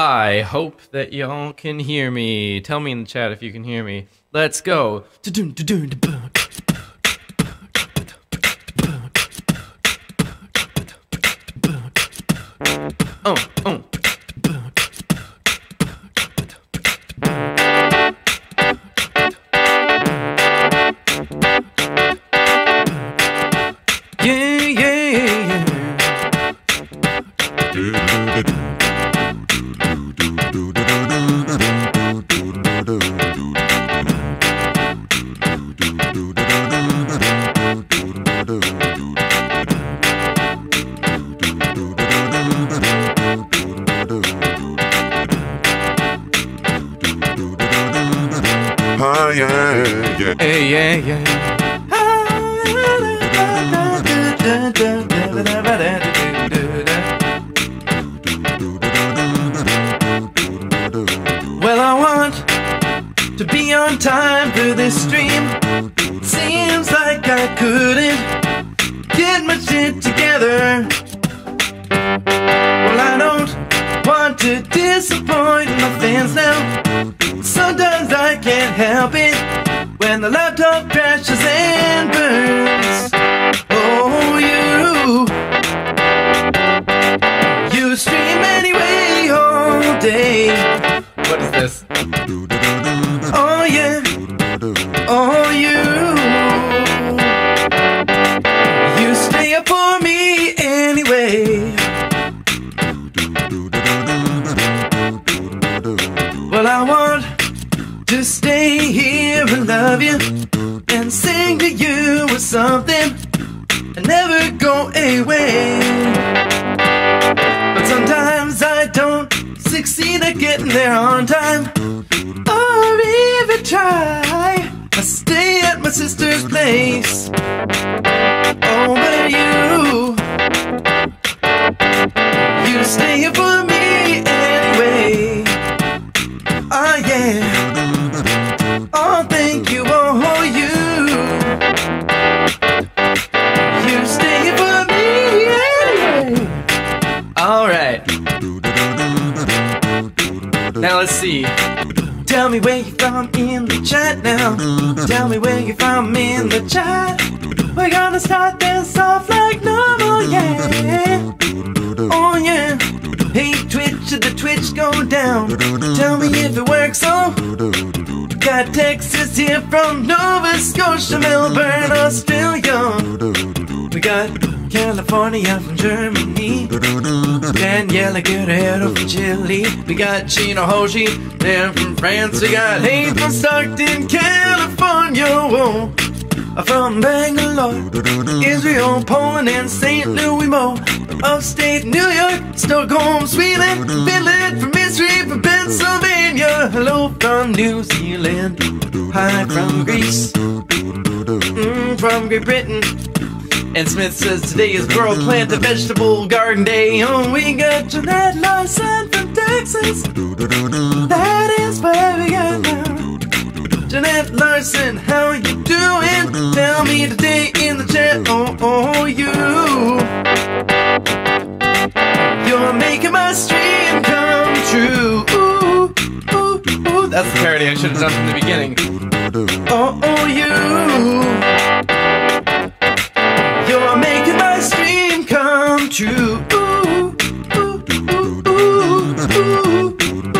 I hope that y'all can hear me. Tell me in the chat if you can hear me. Let's go. From France. We got Hayes from Stockton, California. Whoa. From Bangalore, Israel, Poland, and St. Louis, Mo. Upstate New York, Stockholm, Sweden, Finland, from Missouri, from Pennsylvania. Hello from New Zealand. Hi from Greece. Mm, from Great Britain. And Smith says today is World Plant a Vegetable Garden Day. Oh, we got Jeanette Larson from Texas. That where we are. Jeanette Larson, how are you doing? Tell me today in the chat. Oh, oh, you. You're making my stream come true. Ooh, ooh, ooh. That's the parody I should have done from the beginning. Oh, oh, you. You're making my stream come true. Ooh, ooh, ooh, ooh, ooh,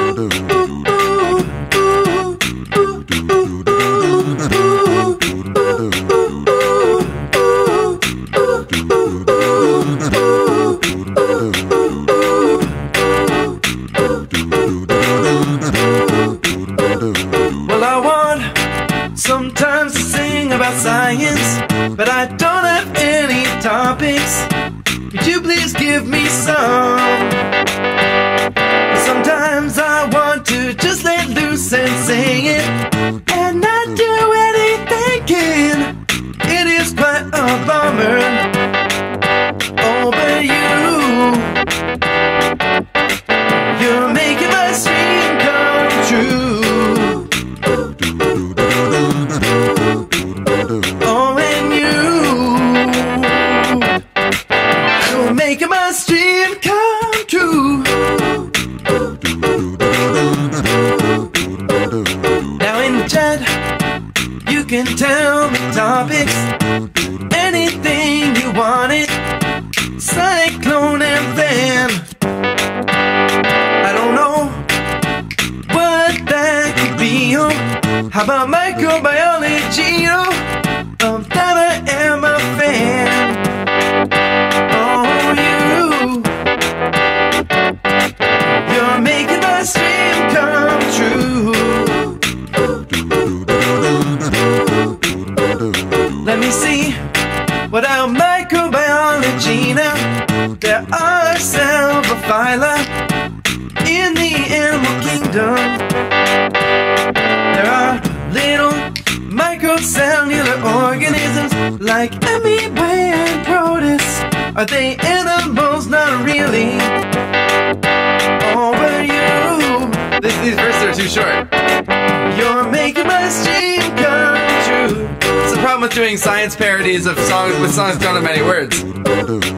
parodies of songs with songs don't have many words.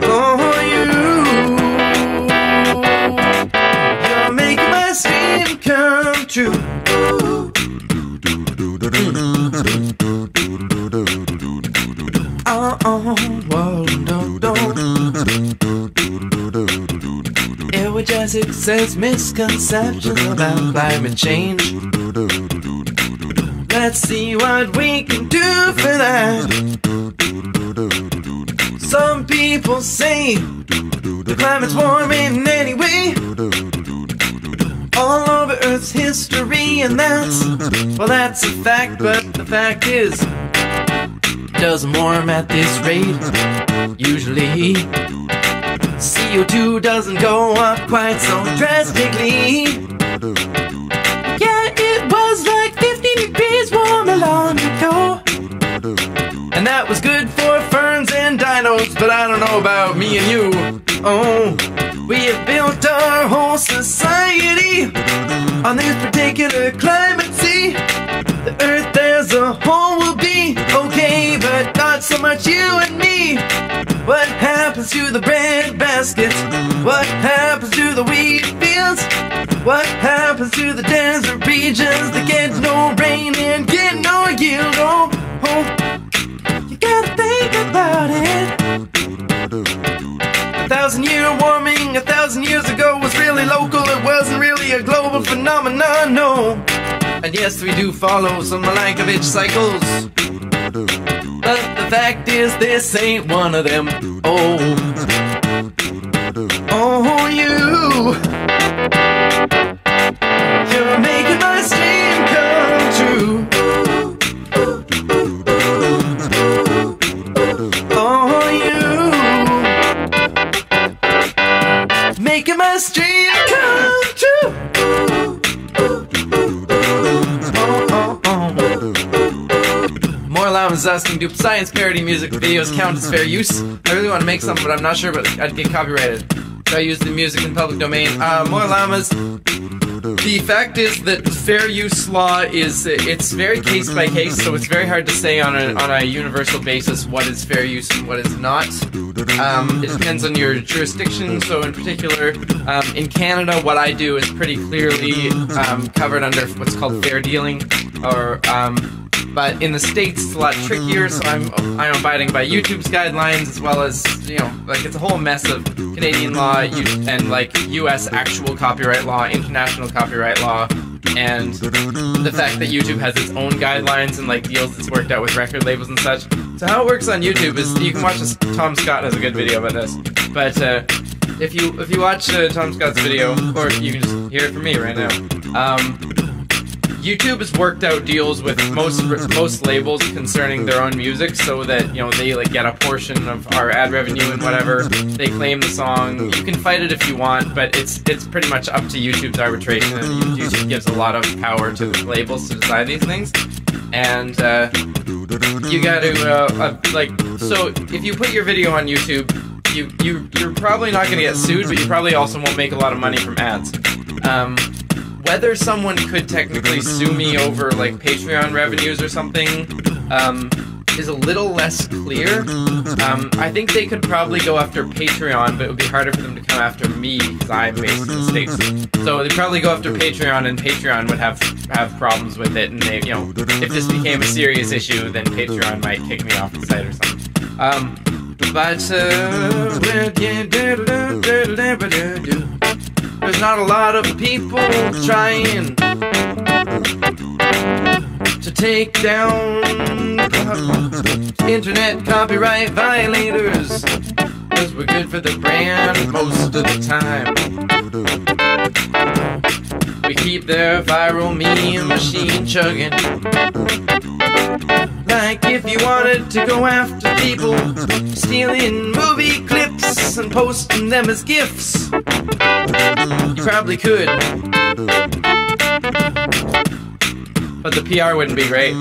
Oh, you. You're making my dream come true. Uh-uh, no. It was just excess misconceptions about climate change. Let's see what we can do for that. Some people say the climate's warming anyway. All over Earth's history, and that's, well, that's a fact, but the fact is, it doesn't warm at this rate. Usually, CO2 doesn't go up quite so drastically. Long ago. And that was good for ferns and dinos, but I don't know about me and you. Oh, we have built our whole society on this particular climate. See, the earth as a whole will be okay, not so much you and me. What happens to the bread baskets? What happens to the wheat fields? What happens to the desert regions that get no rain and get no yield? Oh, oh, you gotta think about it. A thousand year warming a thousand years ago was really local, it wasn't really a global phenomenon, no. And yes, we do follow some Milankovitch cycles. But the fact is, this ain't one of them. Oh, oh, you. You're making my dream come true. Oh, you. Making my dream come true. Oh, oh, oh. More llamas asking, do science parody music videos count as fair use? I really want to make some, but I'm not sure, but I'd get copyrighted. Should I use the music in public domain? Uh, more llamas. The fact is that fair use law is it's very case by case, so it's very hard to say on a on a universal basis what is fair use and what is not. Um, it depends on your jurisdiction. So in particular, um, in Canada, what I do is pretty clearly um, covered under what's called fair dealing, or um, but in the states it's a lot trickier. So I'm I'm abiding by YouTube's guidelines as well as you know like it's a whole mess of Canadian law and like U.S. actual copyright law, international copyright law, and the fact that YouTube has its own guidelines and like deals it's worked out with record labels and such. So how it works on YouTube is you can watch this. Tom Scott has a good video about this, but uh, if you if you watch uh, Tom Scott's video, or you can just hear it from me right now. Um, YouTube has worked out deals with most most labels concerning their own music, so that you know they like get a portion of our ad revenue and whatever they claim the song. You can fight it if you want, but it's it's pretty much up to YouTube's arbitration, and YouTube gives a lot of power to the labels to decide these things. And uh, you got to uh, uh, like so if you put your video on YouTube, you you you're probably not going to get sued, but you probably also won't make a lot of money from ads. Um, whether someone could technically sue me over like Patreon revenues or something um, is a little less clear. Um, I think they could probably go after Patreon, but it would be harder for them to come after me because I'm based in the states. So they'd probably go after Patreon, and Patreon would have have problems with it. And they, you know, if this became a serious issue, then Patreon might kick me off the site or something. Um, uh, there's not a lot of people trying to take down internet copyright violators. Cause we're good for the brand most of the time. Keep their viral meme machine chugging. Like if you wanted to go after people stealing movie clips and posting them as GIFs, you probably could. But the PR wouldn't be great.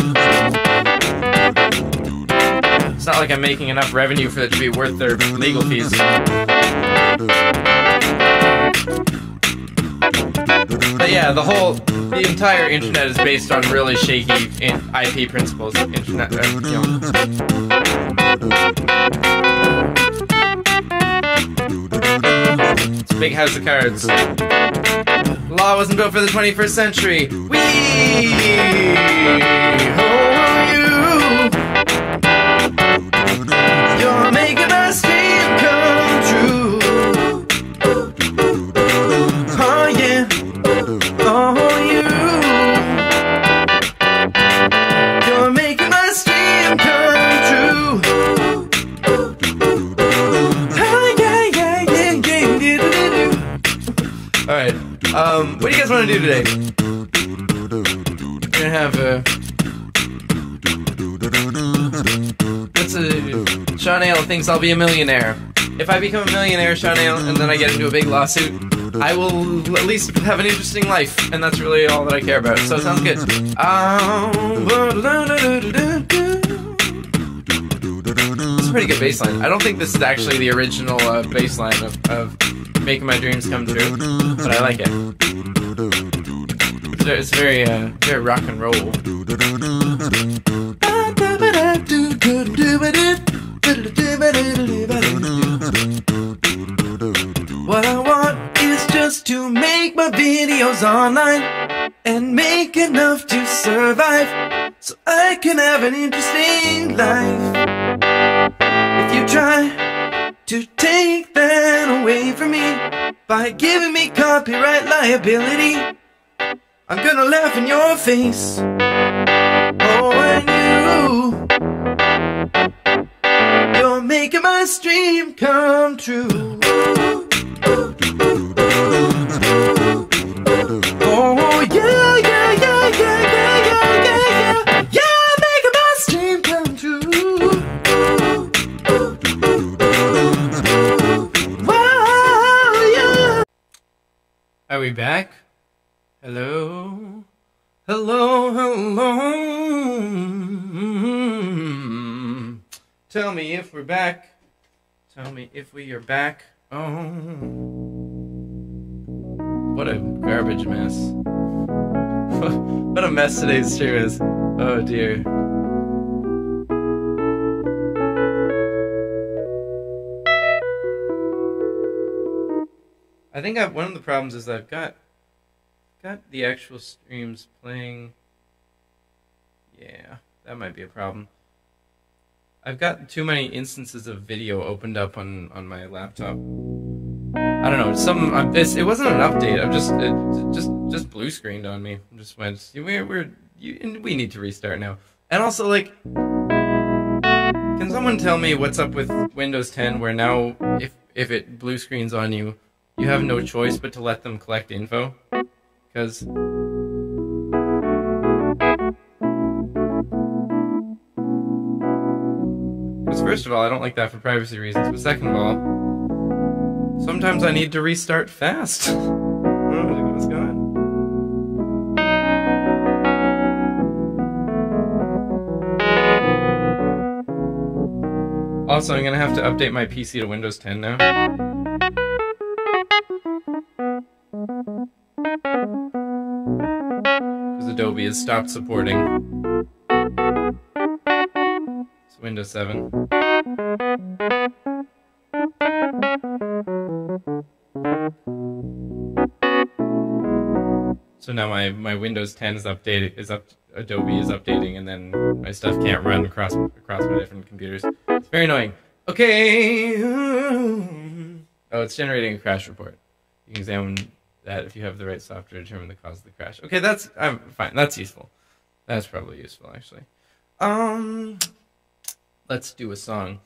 It's not like I'm making enough revenue for it to be worth their legal fees. But yeah, the whole, the entire internet is based on really shaky IP principles. Internet, uh, you know. Big house of cards. Law wasn't built for the 21st century. We owe you. You're making my dream oh you. You're making my. All right. Um, what do you guys want to do today? We're gonna have a. What's a. Sean Ale thinks I'll be a millionaire. If I become a millionaire, Sean Ale, and then I get into a big lawsuit, I will at least have an interesting life, and that's really all that I care about. So it sounds good. Um, it's a pretty good bass line. I don't think this is actually the original uh, bass line of, of making my dreams come true, but I like it. It's, very, uh, very rock and roll. My videos online and make enough to survive so I can have an interesting life. If you try to take that away from me by giving me copyright liability, I'm gonna laugh in your face. Oh, and you, you're making my dream come true. Oh yeah, yeah, yeah, yeah, yeah, yeah, yeah, yeah, yeah, making my dream come true. Wow, yeah. Are we back? Hello? Hello, hello. Tell me if we're back. Tell me if we are back. Oh. What a garbage mess. what a mess today's stream is. Oh dear. I think I've, one of the problems is I've got got the actual streams playing. Yeah, that might be a problem. I've got too many instances of video opened up on on my laptop. I don't know. Some it wasn't an update. I'm just it just just blue screened on me. Just went. We're we're you, we need to restart now. And also like, can someone tell me what's up with Windows 10? Where now if if it blue screens on you, you have no choice but to let them collect info. Because first of all, I don't like that for privacy reasons. But second of all, sometimes I need to restart fast. I oh, what's going on. Also, I'm gonna have to update my PC to Windows 10 now. Because Adobe has stopped supporting. It's Windows 7. So now my, my Windows 10 is updated is up Adobe is updating and then my stuff can't run across across my different computers. It's very annoying. Okay. Oh, it's generating a crash report. You can examine that if you have the right software to determine the cause of the crash. Okay, that's I'm fine. That's useful. That's probably useful actually. Um let's do a song.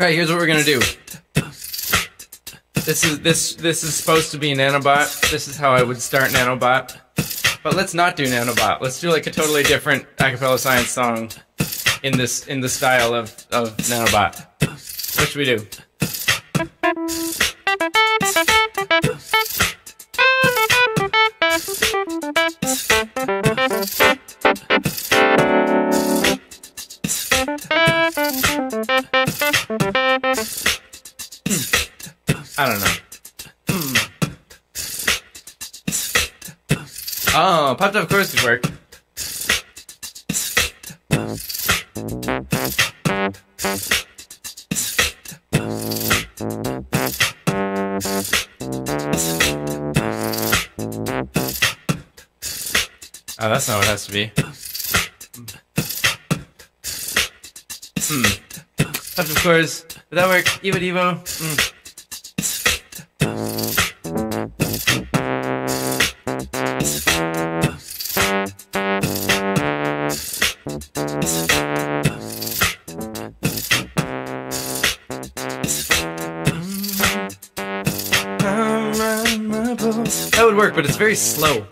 Alright, here's what we're gonna do. This is this this is supposed to be nanobot. This is how I would start nanobot. But let's not do nanobot. Let's do like a totally different acapella science song in this in the style of, of nanobot. What should we do? work. Oh, that's not what it has to be. Hmm. Of course. Did that work? Evo Devo. Mm. slow.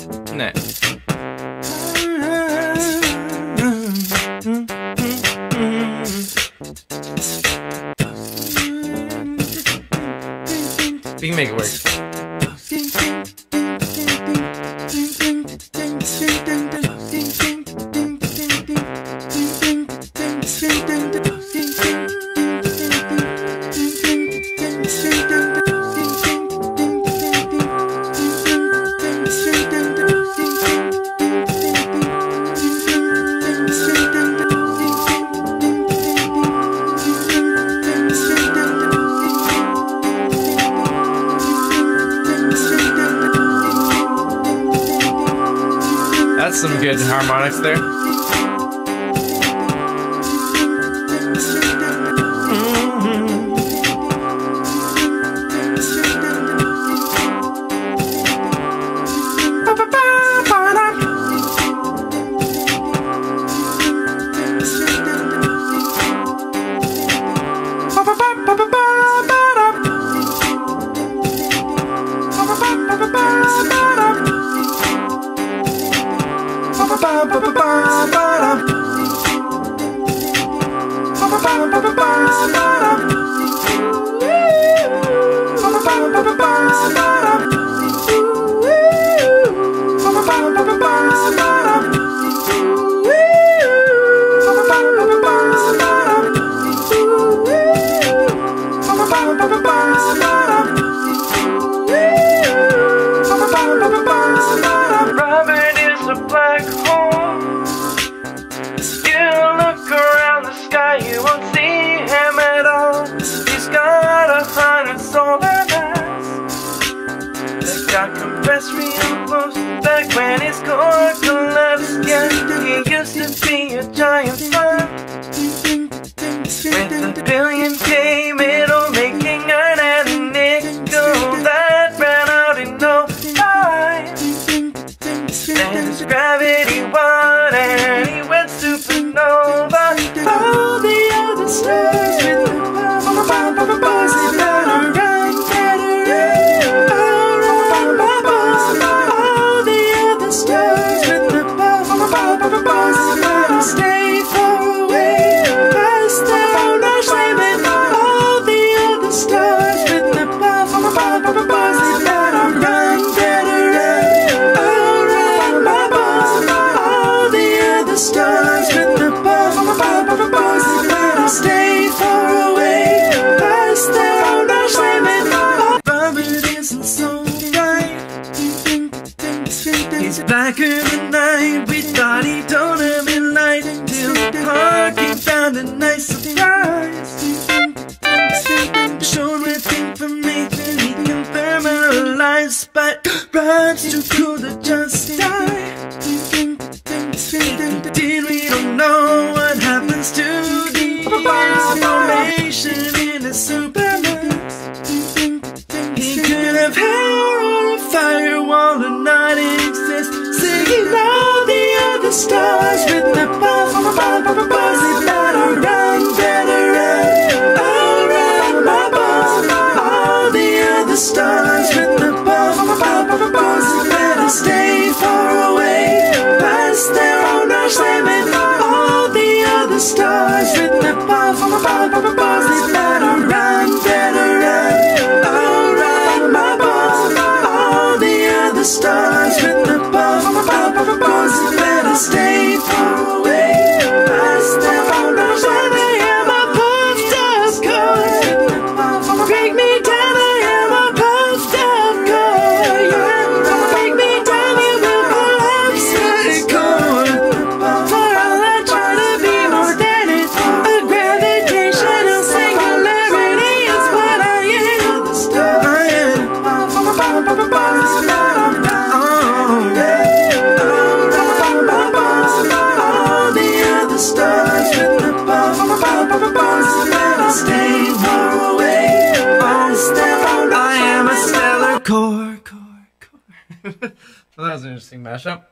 That was an interesting mashup.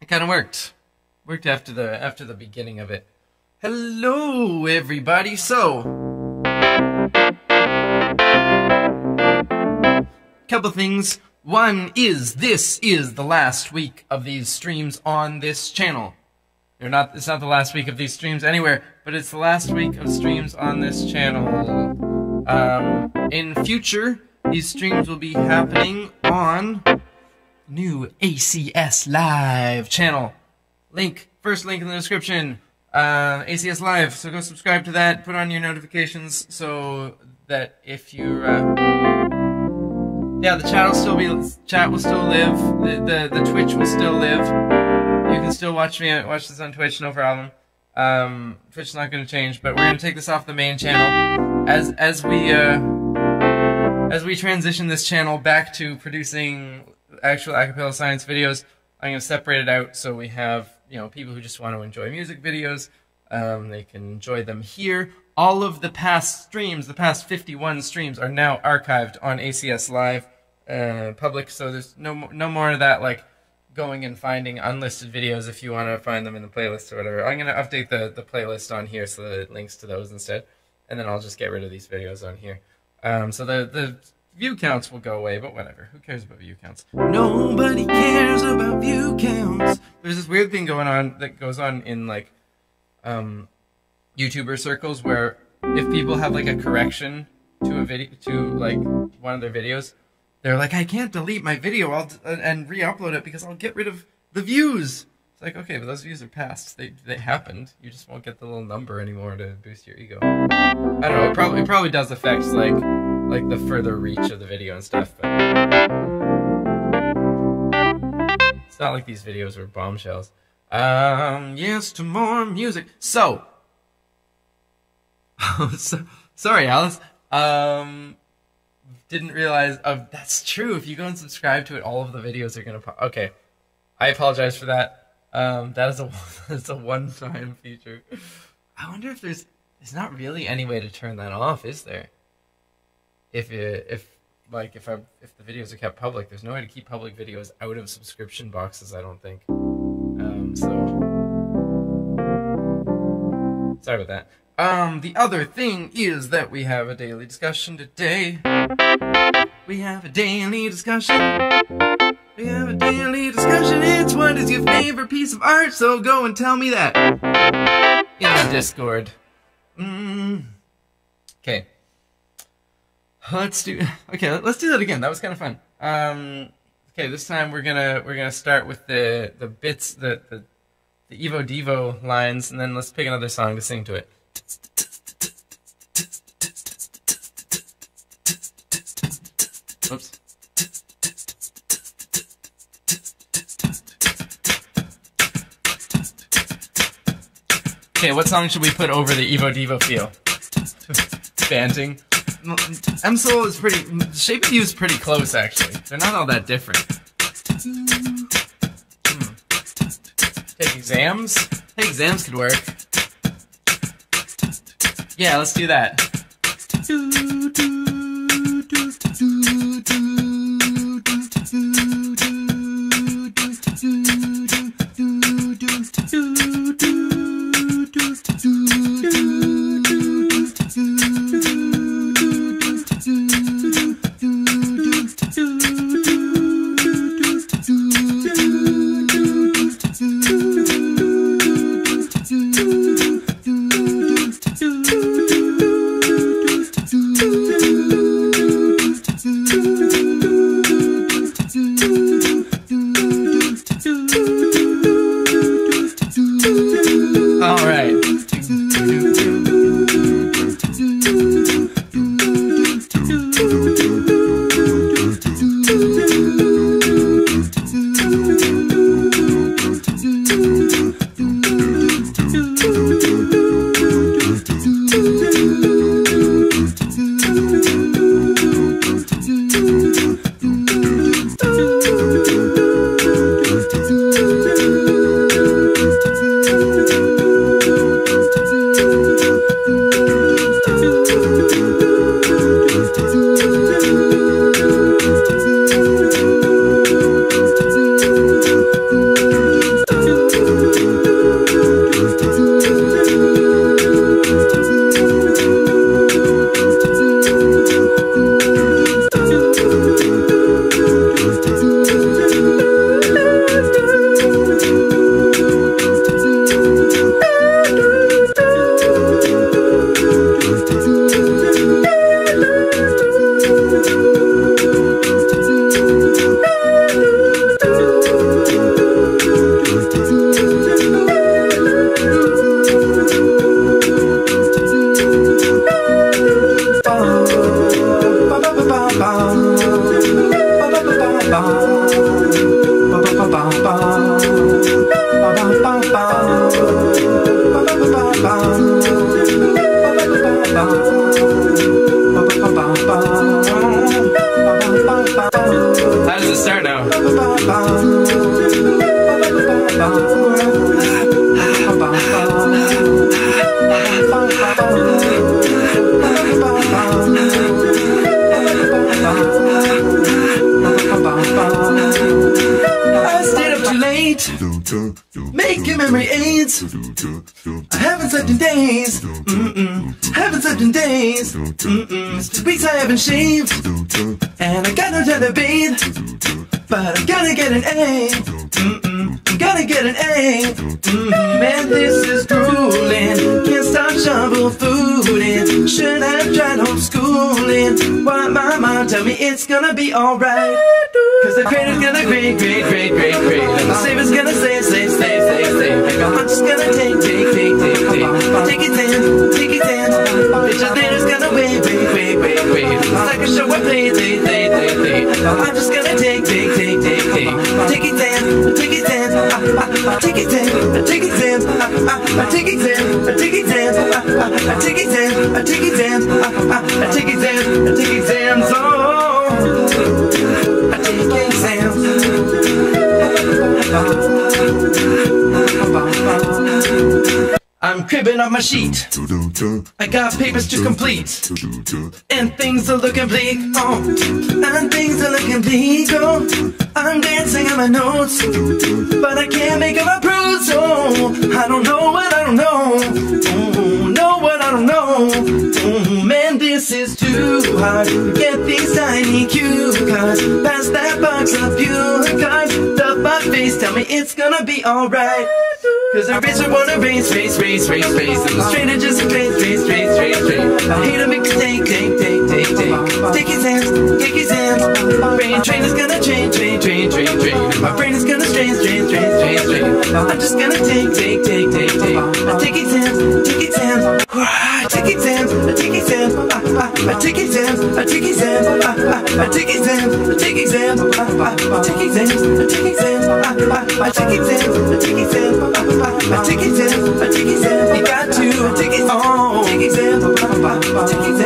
It kind of worked. Worked after the after the beginning of it. Hello, everybody. So. Couple things. One is this is the last week of these streams on this channel. They're not. It's not the last week of these streams anywhere, but it's the last week of streams on this channel. Um, in future, these streams will be happening on new ACS Live channel. Link, first link in the description. Uh, ACS Live. So go subscribe to that. Put on your notifications so that if you're, uh, yeah, the chat will still be, chat will still live. The, the, the Twitch will still live. You can still watch me, watch this on Twitch, no problem. Um, Twitch is not going to change, but we're going to take this off the main channel as, as we, uh, as we transition this channel back to producing actual acapella science videos, I'm going to separate it out so we have, you know, people who just want to enjoy music videos, um, they can enjoy them here. All of the past streams, the past 51 streams, are now archived on ACS Live uh, public, so there's no no more of that like going and finding unlisted videos if you want to find them in the playlist or whatever. I'm gonna update the the playlist on here so that it links to those instead, and then I'll just get rid of these videos on here. Um, so the the view counts will go away, but whatever. Who cares about view counts? Nobody cares about view counts. There's this weird thing going on that goes on in like um, YouTuber circles where if people have like a correction to a video to like one of their videos, they're like, I can't delete my video I'll d- and re-upload it because I'll get rid of the views. It's like okay, but those views are past. They they happened. You just won't get the little number anymore to boost your ego. I don't know. It probably it probably does affect like like the further reach of the video and stuff. But it's not like these videos were bombshells. Um, yes, to more music. So, so sorry, Alice. Um, didn't realize. Oh, that's true. If you go and subscribe to it, all of the videos are gonna pop. Okay, I apologize for that. Um, that is a that's a one-time feature. I wonder if there's there's not really any way to turn that off, is there? If it, if like if I if the videos are kept public, there's no way to keep public videos out of subscription boxes. I don't think. Um, so sorry about that. Um, the other thing is that we have a daily discussion today. We have a daily discussion. We have a daily discussion. It's what is your favorite piece of art? So go and tell me that in the Discord. Mm. Okay. Let's do. Okay, let's do that again. That was kind of fun. Um. Okay, this time we're gonna we're gonna start with the the bits the the the Evo Devo lines, and then let's pick another song to sing to it. Oops. Okay, what song should we put over the Evo Devo feel? Banting. M Soul is pretty. Shape of You is pretty close, actually. They're not all that different. Hmm. Take exams? Take exams could work. Yeah, let's do that. Making memory aids. I haven't slept in days. Mm-mm. Haven't slept in days. Mm-mm. Weeks I haven't shaved, and I got no time to bathe. But I gotta get an A. Mm-mm. I'm gonna get an A. Mm-hmm. Man, this is grueling. Can't stop shovel fooding. Should have tried homeschooling. Why my mom tell me it's gonna be alright? Cause the grader's gonna grade, grade, grade, grade. And the saver's gonna save, save, save, save, save. I'm just gonna take, take, take, take, take. Take his hand, take his hand. Bitch, the later's gonna wait, wait, wait, wait, like a show I play, play, play, play, play. I'm just gonna take, take, take, take, take. Take his hand, take his hand. I take his hand, I take his hand. I take his hand, I take his hand. I take his hand, I take his hand. I take his hand, I take his hand. So. I take exams. I'm cribbing on my sheet. I got papers to complete. And things are looking bleak. Oh, and things are looking bleak. Oh, I'm dancing on my notes. But I can't make up my prose. Oh, I don't know what I don't know. Oh, know what I don't know. Man, this is too hard. Get these tiny cue cards. Pass that box of pure cards. Stuff my face. Tell me it's gonna be alright. Cause the rich wanna race, race, race, race, race. And straight are just race, race, race, race, race. I hate to make a take, take, take, take, take. Take his hands, take his hands. Brain train is gonna train, train, train, train, train. My brain is gonna strain, strain, strain, strain, strain. I'm just gonna take, take, take, take, take. I take his hands, take his hands. Hands, I take hands. I take hands, I take hands. I take hands, I take hands. I take hands, I take hands. I take hands, I take his. I take his I take. You his. I take his.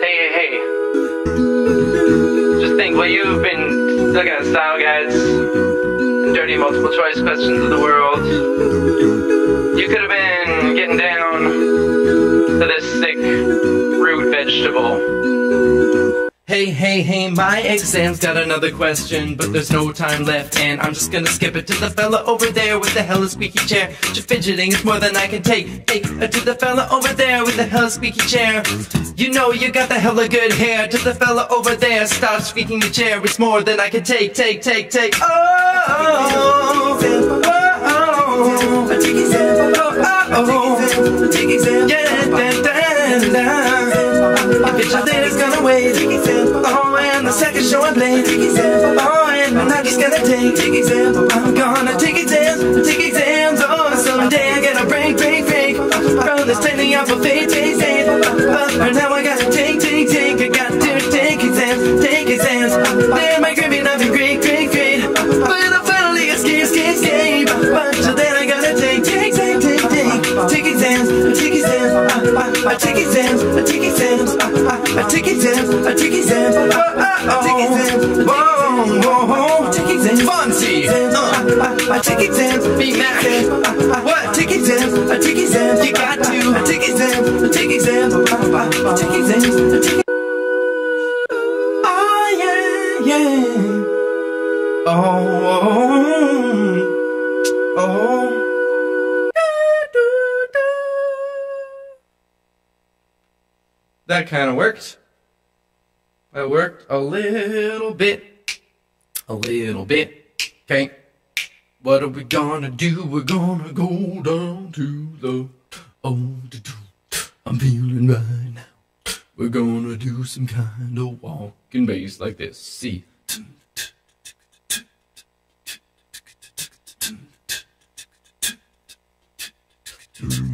Hey, hey, hey. Just think what you've been looking at style guides dirty multiple choice questions of the world. You could have been getting down to this sick root vegetable. Hey, hey, hey, my exam's got another question, but there's no time left, and I'm just gonna skip it to the fella over there with the hella squeaky chair. Just fidgeting is more than I can take. Take it to the fella over there with the hella squeaky chair. You know you got the hella good hair. To the fella over there, stop squeaking the chair. It's more than I can take, take, take, take. Oh, oh, oh, oh, oh, oh, yeah, da, da, da. Bitch, I think it's gonna wait. Oh, and the second show I played. Oh, and I'm not just gonna take. I'm gonna take exams, take exams. Oh, someday I gotta break, break, break. From this tending up a fate, fate. But for now I gotta take, take, take. Take exams, I take exams. I take exams, I take exams. I take exams. Whoa, whoa, whoa. Take exams. Fonzie. Uh, I take exams. Mac. What? Take exams. I take exams. You got to. I take exams. I take exams. I take exams. I take. Oh bit, a little bit. Okay. What are we gonna do? We're gonna go down to the old. I'm feeling right now. We're gonna do some kind of walking bass like this. See. Mm.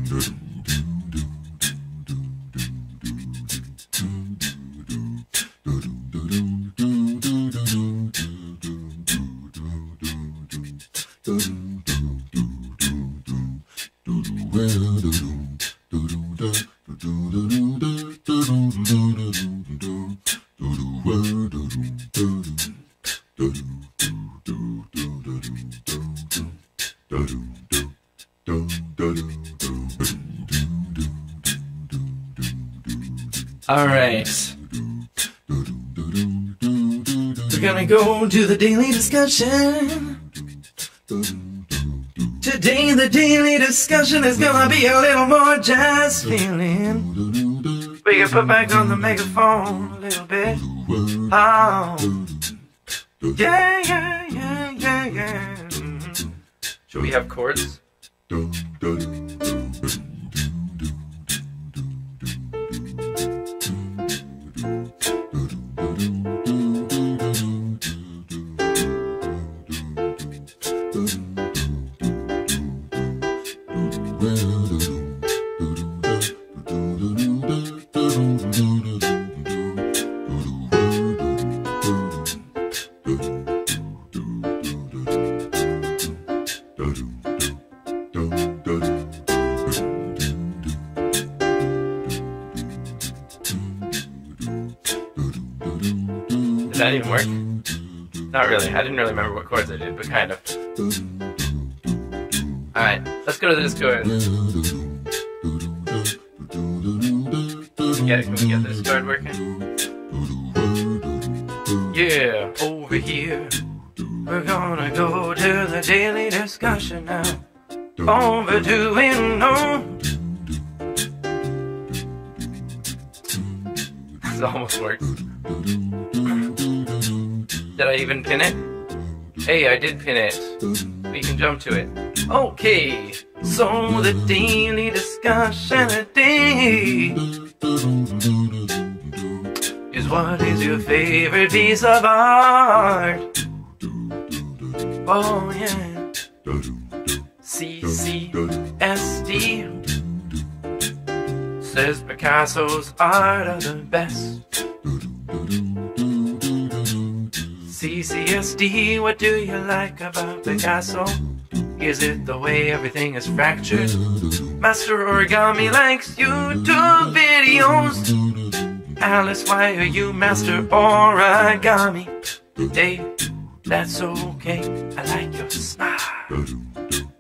Alright. We're gonna go to the daily discussion. Today, the daily discussion is gonna be a little more jazz feeling. We can put back on the megaphone a little bit. Oh. Yeah, yeah, yeah, yeah, yeah. Should we have chords? Did that even work? Not really. I didn't really remember what chords I did, but kind of. Alright, let's go to the Discord. Can we get, can we get the Discord working? Yeah, over here. We're gonna go to the daily discussion now. Overdoing no. This almost works. Did I even pin it? Hey, I did pin it. We can jump to it. Okay, so the daily discussion today is what is your favorite piece of art? Oh yeah. CCSD says Picasso's art are the best. CCSD, what do you like about Picasso? Is it the way everything is fractured? Master Origami likes YouTube videos. Alice, why are you Master Origami? Hey, that's okay. I like your smile.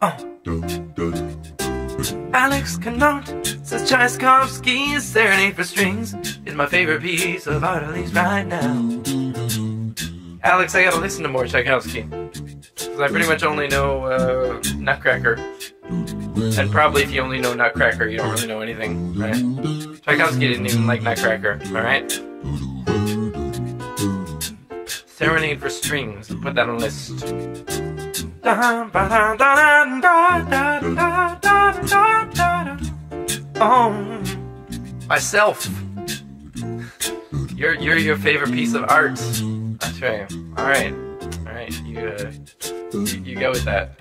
Oh. Alex Canot says Tchaikovsky's Serenade for Strings is my favorite piece of art, at least right now. Alex, I gotta listen to more Tchaikovsky. Because I pretty much only know uh, Nutcracker. And probably if you only know Nutcracker, you don't really know anything, right? Tchaikovsky didn't even like Nutcracker, alright? Serenade for Strings, put that on list. Oh, myself. You're you're your favorite piece of art. That's right. All right, all right. You uh, you, you go with that.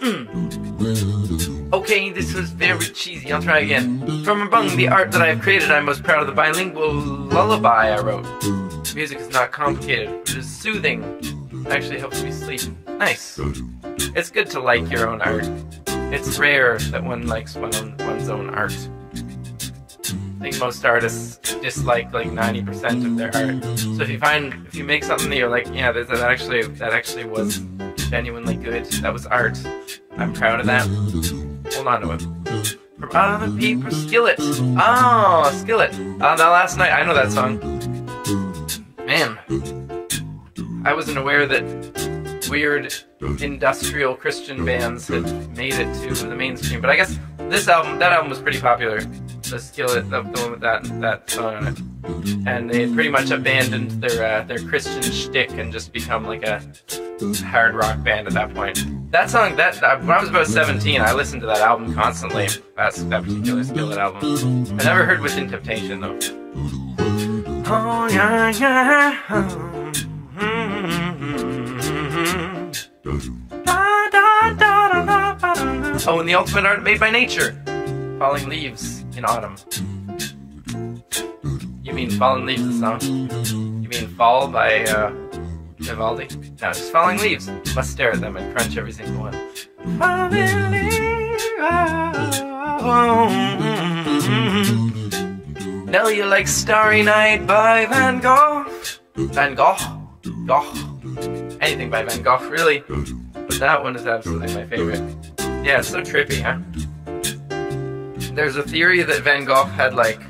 Hmm. Okay, this was very cheesy. I'll try again. From among the art that I have created, I'm most proud of the bilingual lullaby I wrote. Music is not complicated. It is soothing. It actually helps me sleep. Nice. It's good to like your own art. It's rare that one likes one one's own art. I think most artists dislike like 90% of their art. So if you find, if you make something that you're like, yeah, that, that actually, that actually was genuinely good, that was art, I'm proud of that, hold on to it. From other people, Skillet. Oh, Skillet. Uh, that last night, I know that song. Man, I wasn't aware that weird industrial Christian bands had made it to the mainstream. But I guess this album, that album was pretty popular. The Skillet, the, the one with that that song on it, and they pretty much abandoned their uh, their Christian shtick and just become like a hard rock band at that point. That song, that uh, when I was about 17, I listened to that album constantly. That's that particular Skillet album. I never heard Within Temptation though. Oh yeah yeah. Oh, and the ultimate art made by nature. Falling leaves in autumn. You mean Falling Leaves the song? You mean Fall by uh, Vivaldi? No, just Falling Leaves. Must stare at them and crunch every single one. Now you like Starry Night by Van Gogh? Van Gogh? Gogh. Anything by Van Gogh, really. But that one is absolutely my favorite. Yeah, it's so trippy, huh? There's a theory that Van Gogh had like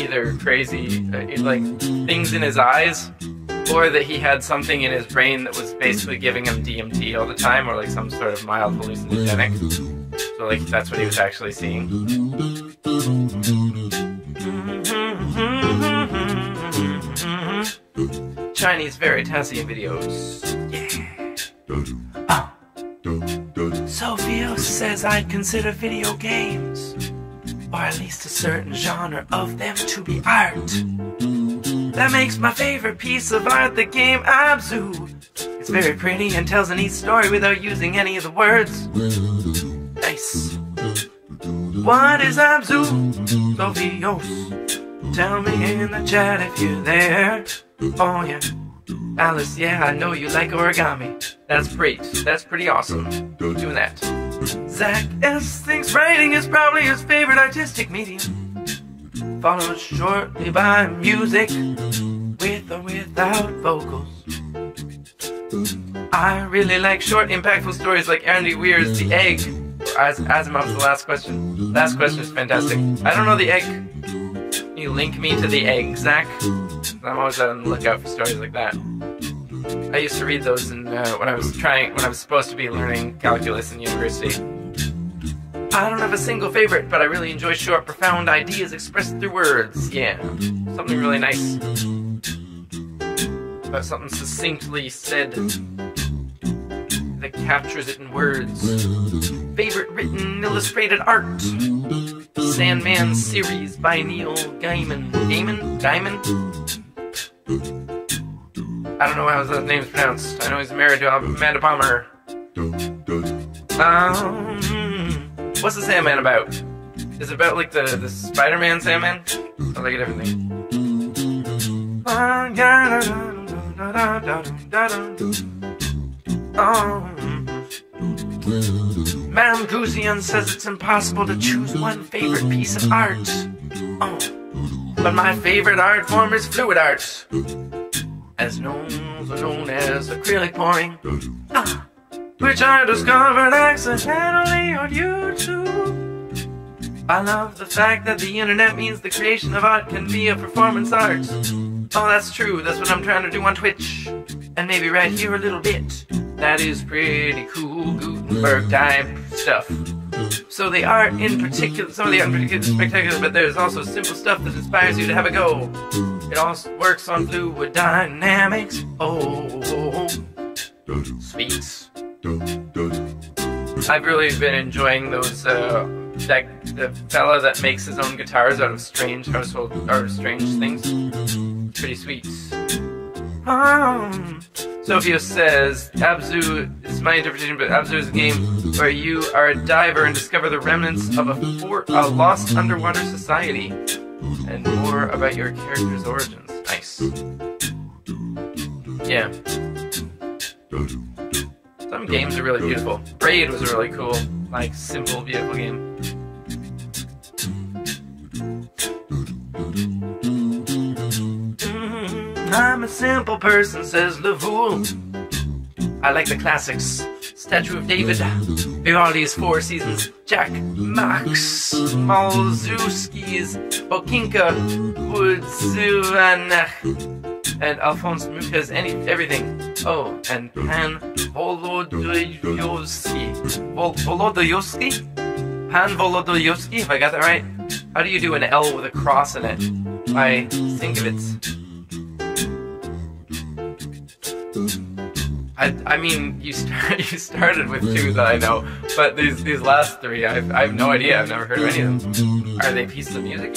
either crazy, uh, like things in his eyes, or that he had something in his brain that was basically giving him DMT all the time, or like some sort of mild hallucinogenic. So like that's what he was actually seeing. Chinese Veritasium videos. Yeah. Sophia says I'd consider video games, or at least a certain genre of them, to be art. That makes my favorite piece of art the game Abzu. It's very pretty and tells a neat story without using any of the words. Nice. What is Abzu? Sophios. Tell me in the chat if you're there. Oh yeah. Alice, yeah, I know you like origami. That's great. That's pretty awesome. Doing that. Zach S. thinks writing is probably his favorite artistic medium. Followed shortly by music, with or without vocals. I really like short, impactful stories like Andy Weir's The Egg, As Asimov's The Last Question. Last Question is fantastic. I don't know The Egg. You link me to The Egg, Zach? I'm always on the lookout for stories like that. I used to read those in, uh, when I was trying, when I was supposed to be learning calculus in university. I don't have a single favorite, but I really enjoy short, profound ideas expressed through words. Yeah, something really nice. About something succinctly said that captures it in words. Favorite written illustrated art. Sandman series by Neil Gaiman. Gaiman? Gaiman? I don't know how his name's pronounced. I know he's married to Amanda Palmer. Um, what's the Sandman about? Is it about like the, the Spider-Man Sandman? Or like a different thing? Oh. Madame Gouzian says it's impossible to choose one favorite piece of art. Oh. But my favorite art form is fluid art. As known, known as acrylic pouring. Ah, which I discovered accidentally on YouTube. I love the fact that the internet means the creation of art can be a performance art. Oh, that's true. That's what I'm trying to do on Twitch. And maybe right here a little bit. That is pretty cool Gutenberg type stuff. So they are in particular, some of the particular spectacular, but there's also simple stuff that inspires you to have a go. It all works on fluid dynamics. Oh, sweet. I've really been enjoying those. Uh, that the fella that makes his own guitars out of strange household or strange things. Pretty sweet. Um, Sophia says, Abzu, is my interpretation, but Abzu is a game where you are a diver and discover the remnants of a, a lost underwater society. And more about your character's origins. Nice. Yeah. Some games are really beautiful. Raid was a really cool, like, simple, beautiful game. I'm a simple person, says Lavoul. I like the classics. Statue of David, Vivaldi's Four Seasons, Jack Max, Malzewski's Bokinka, Woodzivanach, and Alphonse Mucha's any everything. Oh, and Pan Volodoyovsky. Vol- Volodoyovsky? Pan Volodoyovsky, if I got that right. How do you do an L with a cross in it? I think of it. I, I mean, you start, you started with two that I know, but these these last three, I've, I have no idea. I've never heard of any of them. Are they pieces of music?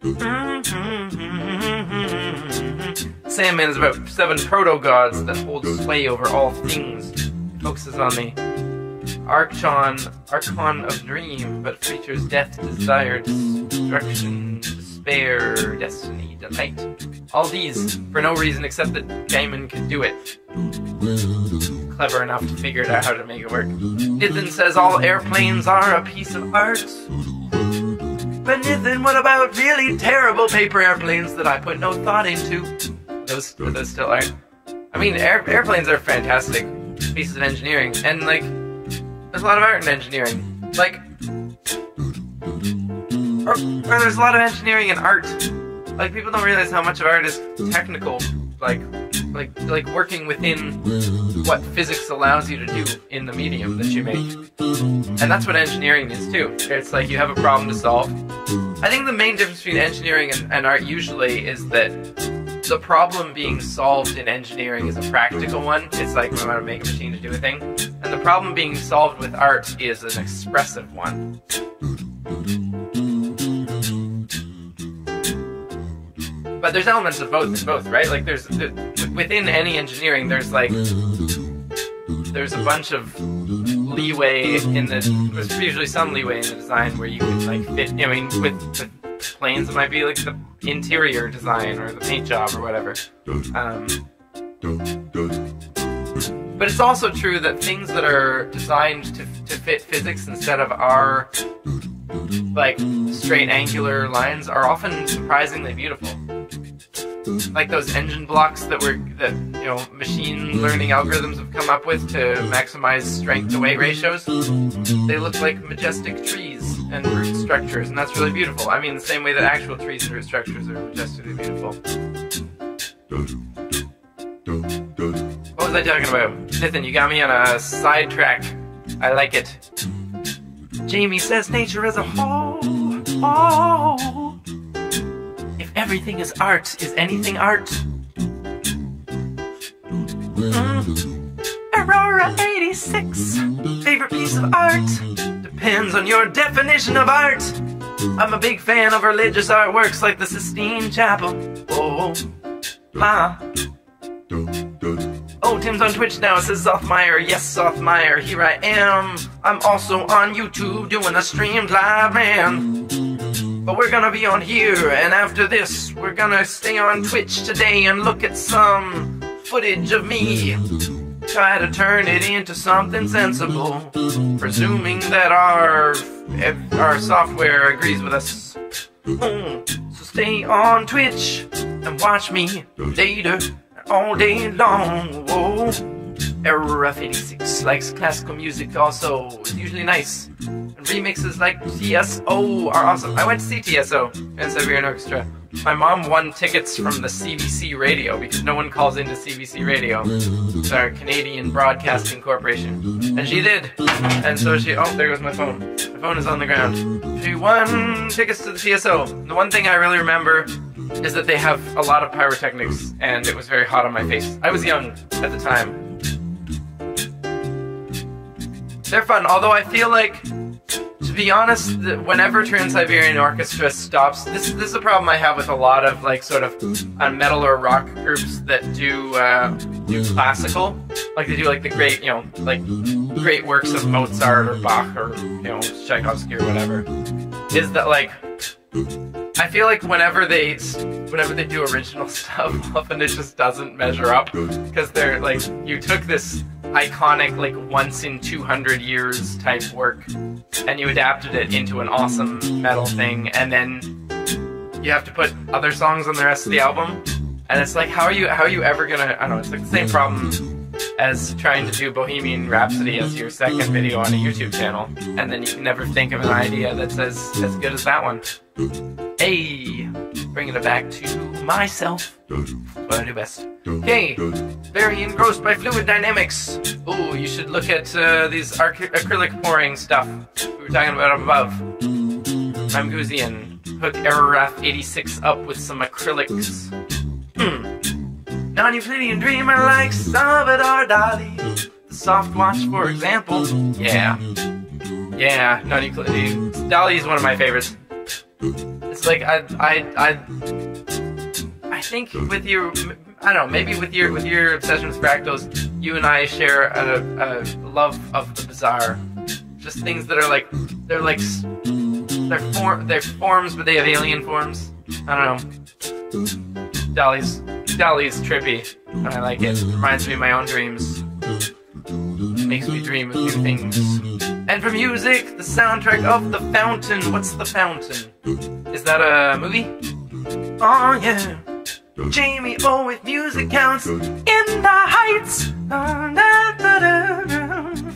Mm-hmm. Sandman is about seven proto gods that hold sway over all things. Focuses on the Archon, Archon of Dream, but features death, desire, destruction, despair, destiny, delight. All these for no reason except that Damon could do it. Clever enough to figure out how to make it work. Nithin says all airplanes are a piece of art. But Nithin, what about really terrible paper airplanes that I put no thought into? Those, those still art. I mean, air, airplanes are fantastic pieces of engineering, and like, there's a lot of art in engineering. Like, or, or there's a lot of engineering in art. Like people don't realize how much of art is technical, like like like working within what physics allows you to do in the medium that you make. And that's what engineering is too. It's like you have a problem to solve. I think the main difference between engineering and, and art usually is that the problem being solved in engineering is a practical one. It's like we want to make a machine to do a thing. And the problem being solved with art is an expressive one. But there's elements of both both, right? Like there's within any engineering, there's like there's a bunch of leeway in the there's usually some leeway in the design where you can like fit. I mean, with, with planes, it might be like the interior design or the paint job or whatever. Um, but it's also true that things that are designed to, to fit physics instead of our like straight angular lines are often surprisingly beautiful. Like those engine blocks that were that you know machine learning algorithms have come up with to maximize strength to weight ratios. They look like majestic trees and root structures, and that's really beautiful. I mean, the same way that actual trees and root structures are majestically beautiful. What was I talking about? Nathan, you got me on a sidetrack. I like it. Jamie says nature as a whole. Everything is art, is anything art? Mm. Aurora 86. Favorite piece of art? Depends on your definition of art. I'm a big fan of religious artworks like the Sistine Chapel. Oh, ma. Oh, Tim's on Twitch now. It says Sothmeyer. Yes, Sothmeyer. Here I am. I'm also on YouTube doing a streamed live, man. But we're gonna be on here, and after this, we're gonna stay on Twitch today and look at some footage of me. Try to turn it into something sensible, presuming that our our software agrees with us. So stay on Twitch and watch me later all day long. Whoa. Error 86 likes classical music also. It's usually nice. And remixes like TSO are awesome. I went to see TSO and Siberian Orchestra. My mom won tickets from the CBC radio because no one calls into CBC radio. It's our Canadian Broadcasting Corporation. And she did. And so she, oh, there goes my phone. My phone is on the ground. She won tickets to the TSO. The one thing I really remember is that they have a lot of pyrotechnics and it was very hot on my face. I was young at the time. They're fun, although I feel like, to be honest, whenever Trans-Siberian Orchestra stops, this, this is a problem I have with a lot of like sort of uh, metal or rock groups that do uh, do classical, like they do like the great, you know, like great works of Mozart or Bach or you know Tchaikovsky or whatever. Is that like I feel like whenever they whenever they do original stuff, often it just doesn't measure up because they're like you took this iconic like once in 200 years type work. And you adapted it into an awesome metal thing and then you have to put other songs on the rest of the album. And it's like how are you how are you ever gonna I don't know it's like the same problem as trying to do Bohemian Rhapsody as your second video on a YouTube channel and then you can never think of an idea that's as as good as that one. Hey bringing it back to myself what I do best Okay, very engrossed by fluid dynamics. Oh, you should look at uh, these acrylic pouring stuff we were talking about above. I'm Guzian. Hook Erroraf 86 up with some acrylics. Hmm. Non-Euclidean dreamer like Salvador Dali. The soft watch, for example. Yeah. Yeah, non-Euclidean. Dali is one of my favorites. It's like I I I I think with you I don't know, maybe with your with your obsession with fractals, you and I share a, a love of the bizarre. Just things that are like they're like they're form they're forms, but they have alien forms. I don't know. Dali's Dali's trippy, and I like it. Reminds me of my own dreams. Makes me dream of new things. And for music, the soundtrack of The Fountain. What's The Fountain? Is that a movie? Oh yeah. Jamie O with music counts in the heights,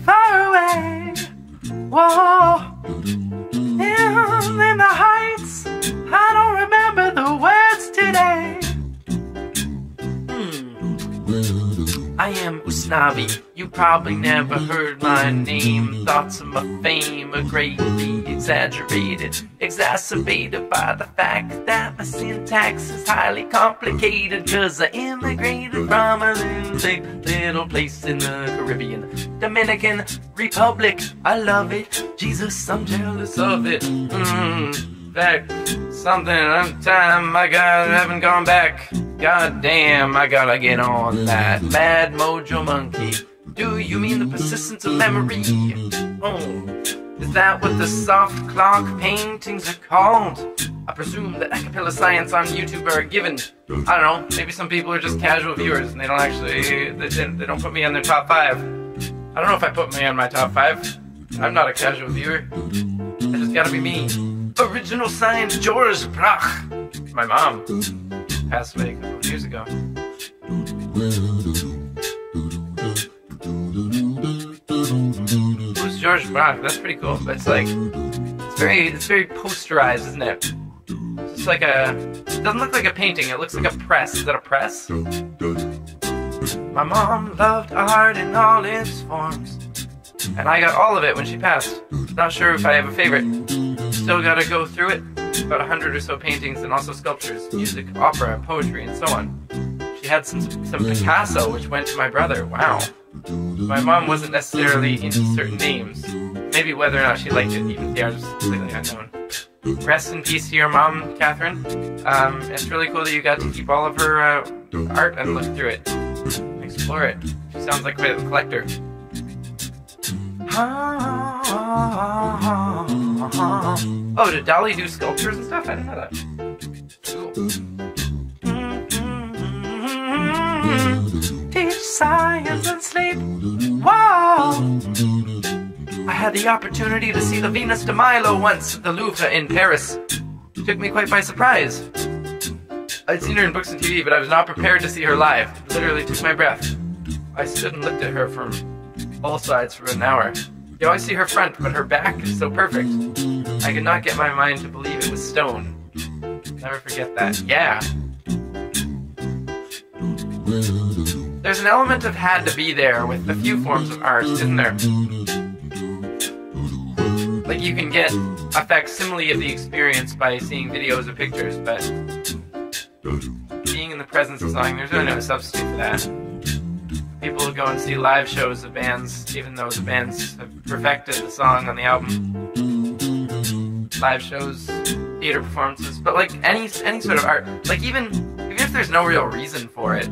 far away. Whoa, Down in the heights, I don't remember the words today. I am Usnavi. You probably never heard my name. Thoughts of my fame are greatly exaggerated, exacerbated by the fact that my syntax is highly complicated. Cause I immigrated from a lunatic little place in the Caribbean, Dominican Republic. I love it. Jesus, I'm jealous of it. Mm. Back something, time I got, haven't gone back. God damn, I gotta get on that mad mojo monkey. Do you mean the persistence of memory? Oh, is that what the soft clock paintings are called? I presume that A Capella Science on YouTube are given. I don't know, maybe some people are just casual viewers and they don't actually, they, they don't put me on their top five. I don't know if I put me on my top five. I'm not a casual viewer. I just gotta be me. Original science Georges Braque. My mom passed away a couple of years ago. Who's Georges Braque? That's pretty cool. But it's like it's very it's very posterized, isn't it? It's like a it doesn't look like a painting, it looks like a press. Is that a press? My mom loved art in all its forms. And I got all of it when she passed. Not sure if I have a favorite. Still gotta go through it. About a hundred or so paintings and also sculptures, music, opera, poetry, and so on. She had some, some Picasso, which went to my brother. Wow. My mom wasn't necessarily into certain names. Maybe whether or not she liked it, even the artist is completely unknown. Rest in peace to your mom, Catherine. Um, it's really cool that you got to keep all of her uh, art and look through it, explore it. She sounds like quite a collector. Ah, ah, ah, Oh, did Dali do sculptures and stuff? I didn't know that. Teach science and sleep. Wow! I had the opportunity to see the Venus de Milo once at the Louvre in Paris. It took me quite by surprise. I'd seen her in books and TV, but I was not prepared to see her live. It literally took my breath. I stood and looked at her from all sides for an hour. You always see her front, but her back is so perfect. I could not get my mind to believe it was stone. Never forget that. Yeah. There's an element of had to be there with a few forms of art, isn't there? Like you can get a facsimile of the experience by seeing videos or pictures, but being in the presence of something, there's really no substitute for that. People will go and see live shows of bands, even though the bands have perfected the song on the album. Live shows, theater performances, but like any any sort of art, like even even if there's no real reason for it,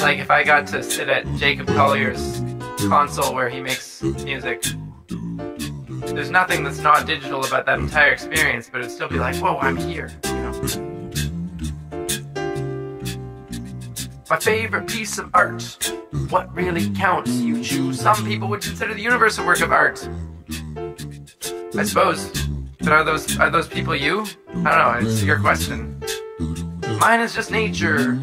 like if I got to sit at Jacob Collier's console where he makes music, there's nothing that's not digital about that entire experience, but it'd still be like, whoa, I'm here. You know? My favorite piece of art. What really counts? You choose. Some people would consider the universe a work of art. I suppose. But are those are those people you? I don't know. It's your question. Mine is just nature.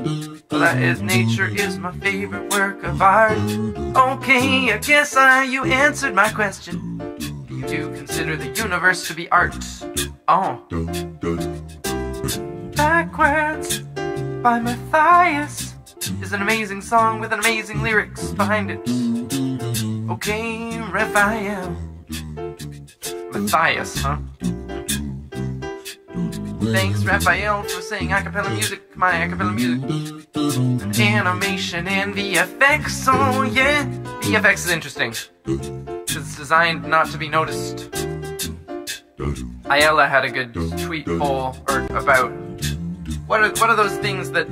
Well, that is nature is my favorite work of art. Okay, I guess I you answered my question. You do consider the universe to be art. Oh. Backwards by Matthias is an amazing song with an amazing lyrics behind it. Okay, Raphael. Matthias, huh? Thanks, Raphael, for saying acapella music, my acapella music. Animation and VFX, oh yeah. VFX is interesting. It's designed not to be noticed. Ayala had a good tweet poll or about what are what are those things that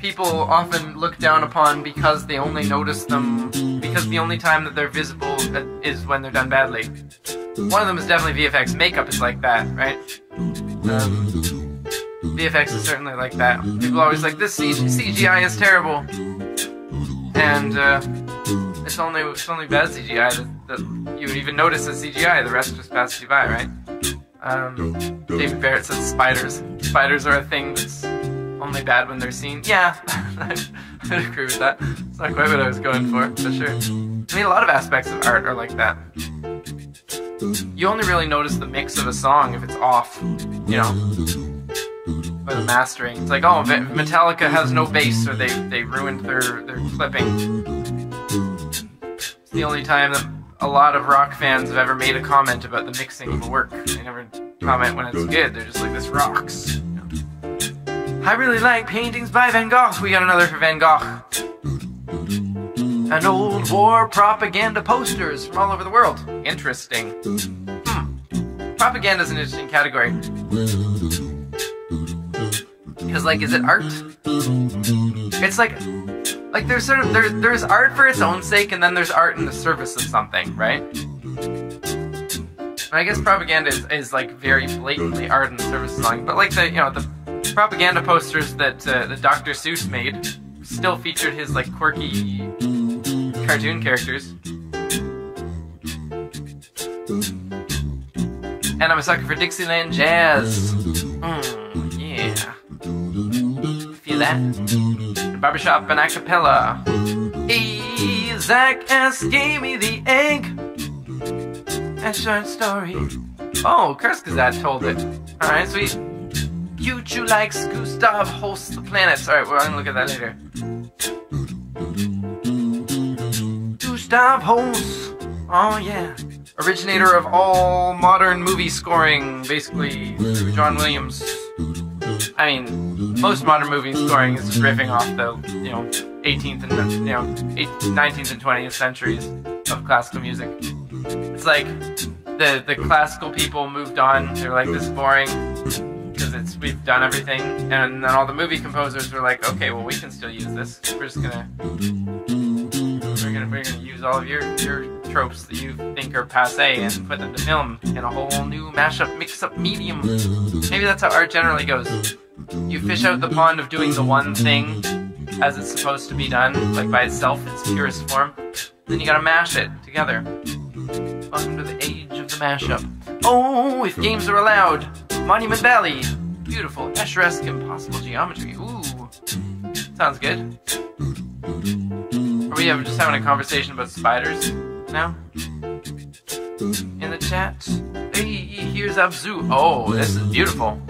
people often look down upon because they only notice them because the only time that they're visible is when they're done badly. One of them is definitely VFX. Makeup is like that, right? Um, VFX is certainly like that. People always like, this CGI is terrible. And uh, it's only it's only bad CGI that, that you even notice as CGI. The rest just passes you by, right? Um, David Barrett says spiders. Spiders are a thing that's only bad when they're seen. Yeah, I'd agree with that. It's not quite what I was going for, for sure. I mean, a lot of aspects of art are like that. You only really notice the mix of a song if it's off, you know, or the mastering. It's like, oh, Metallica has no bass, or they they ruined their their clipping. It's the only time that a lot of rock fans have ever made a comment about the mixing of a work. They never comment when it's good. They're just like, this rocks. I really like paintings by Van Gogh. We got another for Van Gogh. And old war propaganda posters from all over the world. Interesting. Hmm. Propaganda is an interesting category. Because, like, is it art? It's like, like there's sort of there, there's art for its own sake, and then there's art in the service of something, right? I guess propaganda is, is like very blatantly art in the service of something, but like the you know the propaganda posters that uh, that Dr. Seuss made still featured his like quirky cartoon characters. And I'm a sucker for Dixieland jazz. Mm, yeah. Feel that? Barbershop and acapella. Hey, Zach S gave me the egg. A short story. Oh, Kurzgesagt told it. Alright, sweet. Yuchu likes Gustav Holst's the planets. Alright, we're gonna look at that later. Gustav Holst. Oh, yeah. Originator of all modern movie scoring, basically, John Williams. I mean, most modern movie scoring is riffing off the, you know, 18th and, you know, 19th and 20th centuries of classical music. It's like the the classical people moved on. They're like, this is boring because it's we've done everything, and then all the movie composers were like, okay, well we can still use this. We're just gonna we're gonna we're gonna use all of your your tropes that you think are passe and put them to film in a whole new mashup, mix-up medium. Maybe that's how art generally goes. You fish out the pond of doing the one thing as it's supposed to be done, like by itself, its purest form. Then you gotta mash it together. Welcome to the age of the mashup. Oh, if games are allowed. Monument Valley. Beautiful, Escher-esque impossible geometry. Ooh. Sounds good. Are we just having a conversation about spiders now? In the chat. Hey, here's Abzu. Oh, this is beautiful.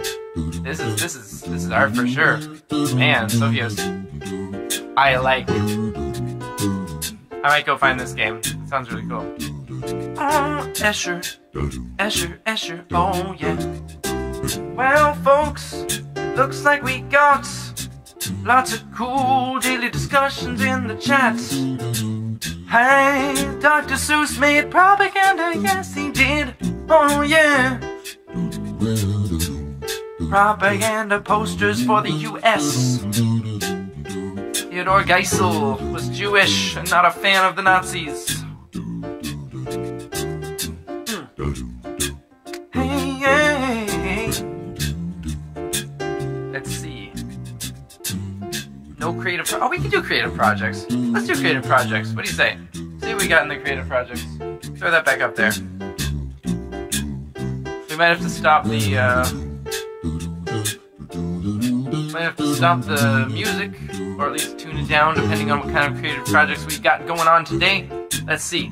This is this is this is art for sure. Man, Sophia. I like. I might go find this game. It sounds really cool. Oh, Escher. Escher, Escher, oh yeah. Well, folks, looks like we got lots of cool daily discussions in the chat. Hey, Dr. Seuss made propaganda, yes he did. Oh yeah. Propaganda posters for the US. Theodore Geisel was Jewish and not a fan of the Nazis. Creative. Pro- oh, we can do creative projects. Let's do creative projects. What do you say? See what we got in the creative projects. Throw that back up there. We might have to stop the. Uh, might have to stop the music, or at least tune it down, depending on what kind of creative projects we've got going on today. Let's see.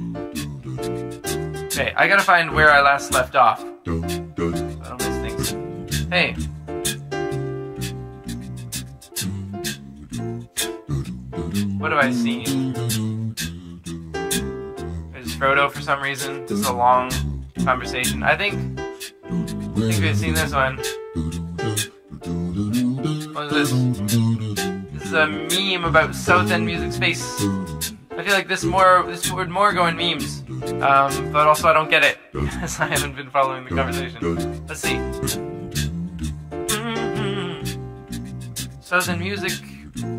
Okay, I gotta find where I last left off. Hey. What have I seen? There's Frodo for some reason. This is a long conversation. I think. I think we've seen this one. What is this? This is a meme about South End Music Space. I feel like this more this would more go in memes. Um, but also I don't get it because I haven't been following the conversation. Let's see. Mm-hmm. South End Music.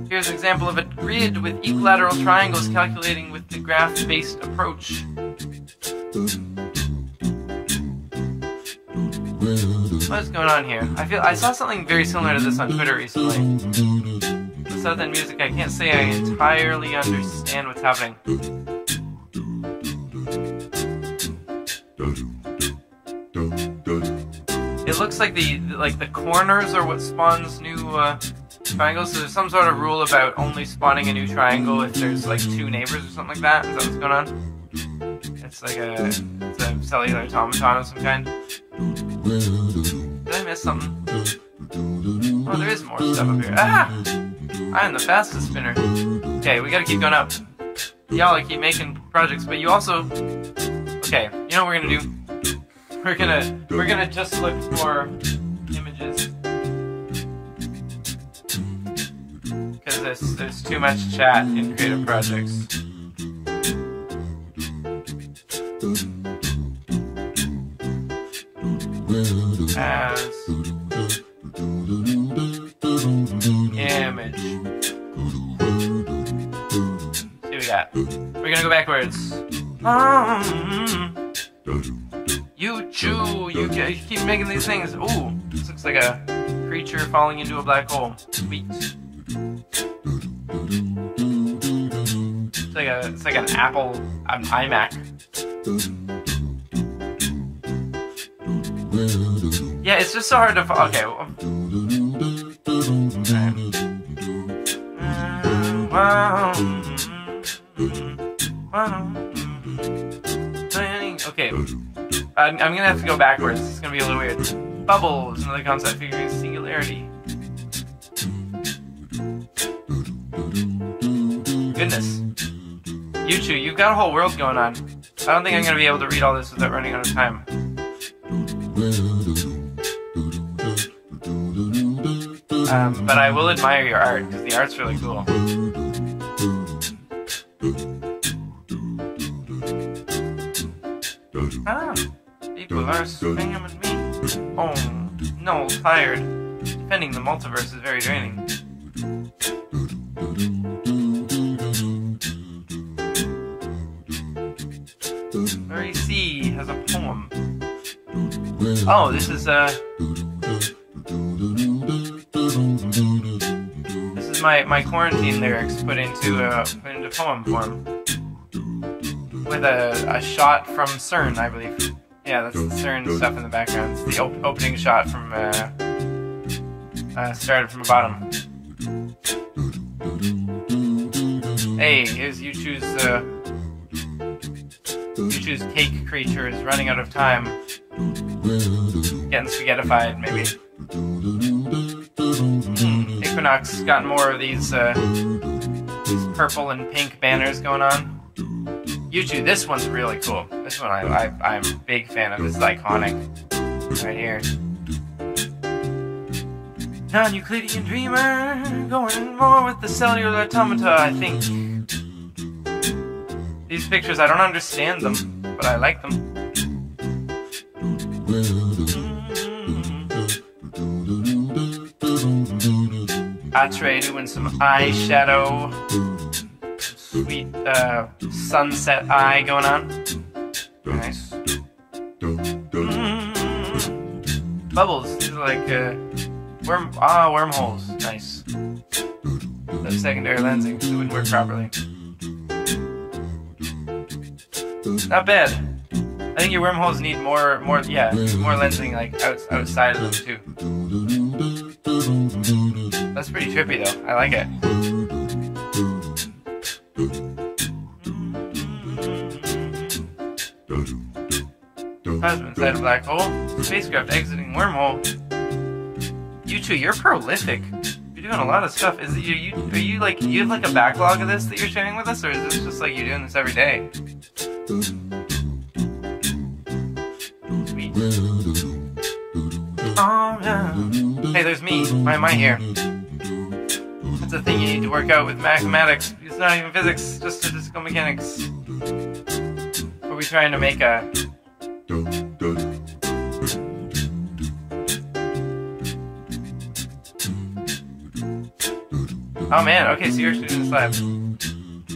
Here's an example of a grid with equilateral triangles calculating with the graph-based approach. What's going on here? I feel I saw something very similar to this on Twitter recently. The South End Music, I can't say I entirely understand what's happening. It looks like the like the corners are what spawns new uh, triangles. So there's some sort of rule about only spawning a new triangle if there's like two neighbors or something like that. Is that what's going on? It's like a, it's a cellular automaton of some kind. Did I miss something? Oh, there is more stuff up here. Ah! I am the fastest spinner. Okay, we gotta keep going up. Y'all I keep making projects, but you also... Okay, you know what we're gonna do? We're gonna, we're gonna just look for images. Because there's, there's too much chat in creative projects. As image. See what we got. We're gonna go backwards. Um, you chew. You, you keep making these things. Ooh, this looks like a creature falling into a black hole. Sweet. A. It's like an Apple, an iMac. Yeah, it's just so hard to. Okay. Okay, I'm, I'm gonna have to go backwards. It's gonna be a little weird. Bubbles, another concept figuring singularity. You two, you've got a whole world going on. I don't think I'm gonna be able to read all this without running out of time. Um, but I will admire your art because the art's really cool. Ah, people are me. Oh, no, tired. Defending the multiverse is very draining. Oh, this is uh this is my my quarantine lyrics put into uh put into poem form with a, a shot from CERN, I believe. Yeah, that's the CERN stuff in the background. It's the op- opening shot from uh, uh started from the bottom. Hey, here's you choose uh you choose cake creatures running out of time. Getting spaghettified, maybe. Hmm, Equinox got more of these, uh, purple and pink banners going on. You two, this one's really cool. This one I, I, I'm a big fan of. This is iconic. Right here. Non-Euclidean dreamer, going more with the cellular automata, I think. These pictures, I don't understand them, but I like them. Atre doing some eyeshadow. Sweet uh, sunset eye going on. Nice. Mm. Bubbles. These are like uh, worm ah wormholes. Nice. The secondary lensing wouldn't work properly. Not bad. I think your wormholes need more, more, yeah, more lensing like out, outside of them too. That's pretty trippy though. I like it. Plasma inside a black hole. Spacecraft exiting wormhole. You two, you're prolific. You're doing a lot of stuff. Is it you? you are you like you have like a backlog of this that you're sharing with us, or is this just like you doing this every day? Hey, there's me. Why am I here? That's a thing you need to work out with mathematics. It's not even physics, just statistical mechanics. Are we trying to make a Oh man, okay, so you're actually doing this live.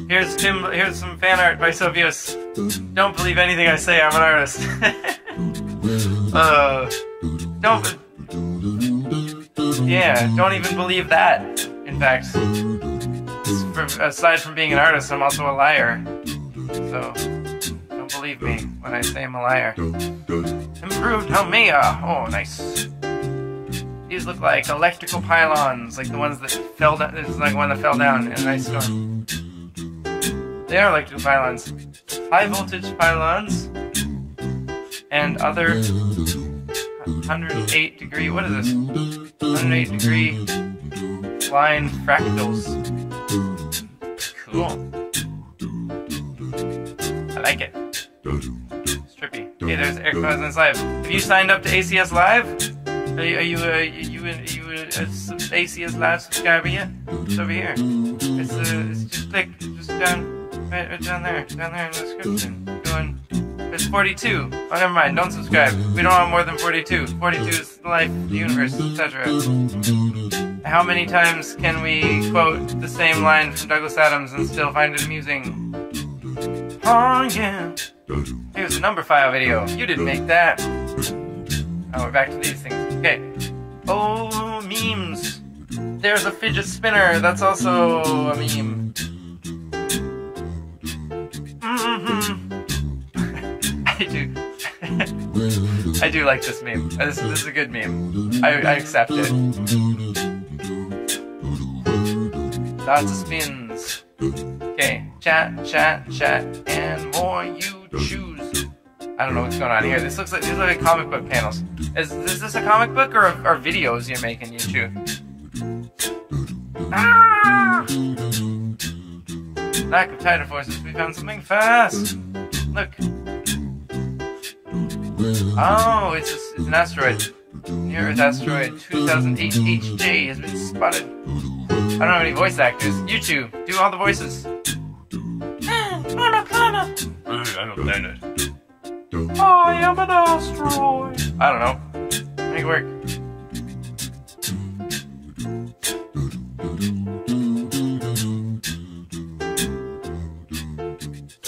Here's Tim here's some fan art by Sovius. Don't believe anything I say, I'm an artist. uh don't Yeah, don't even believe that. In fact, aside from being an artist, I'm also a liar. So don't believe me when I say I'm a liar. Improved Helmia! Oh nice. These look like electrical pylons, like the ones that fell down. Is like one that fell down in an ice storm. They are electrical pylons. High voltage pylons and other 108 degree. What is this? 108 degree line fractals. Cool. I like it. Trippy. Okay, there's Eric Cousins Live. Have you signed up to ACS Live? Are you, are you, uh, you, are you sub- ACS Live subscriber yet? It's over here. It's, uh, it's just click, just down, right, right down there, down there in the description. Going, it's 42. Oh, never mind, don't subscribe. We don't want more than 42. 42 is life, the universe, etc. How many times can we quote the same line from Douglas Adams and still find it amusing? Oh, yeah. Here's a Numberphile video. You didn't make that. Oh, we're back to these things. Okay. Oh, memes. There's a fidget spinner. That's also a meme. Mhm. I do. I do like this meme. Uh, This, this is a good meme. I, I accept it. Lots of spins. Okay, chat, chat, chat, and more you choose. I don't know what's going on here. This looks like these look like comic book panels. Is, is this a comic book or, or videos you're making, YouTube? Ah! Lack of tidal forces. We found something fast. Look. Oh, it's, a, it's an asteroid. Near Earth asteroid 2008 HJ has been spotted. I don't have any voice actors. You two, do all the voices. On a planet. I'm a planet. I am an asteroid. I don't know. Make it work.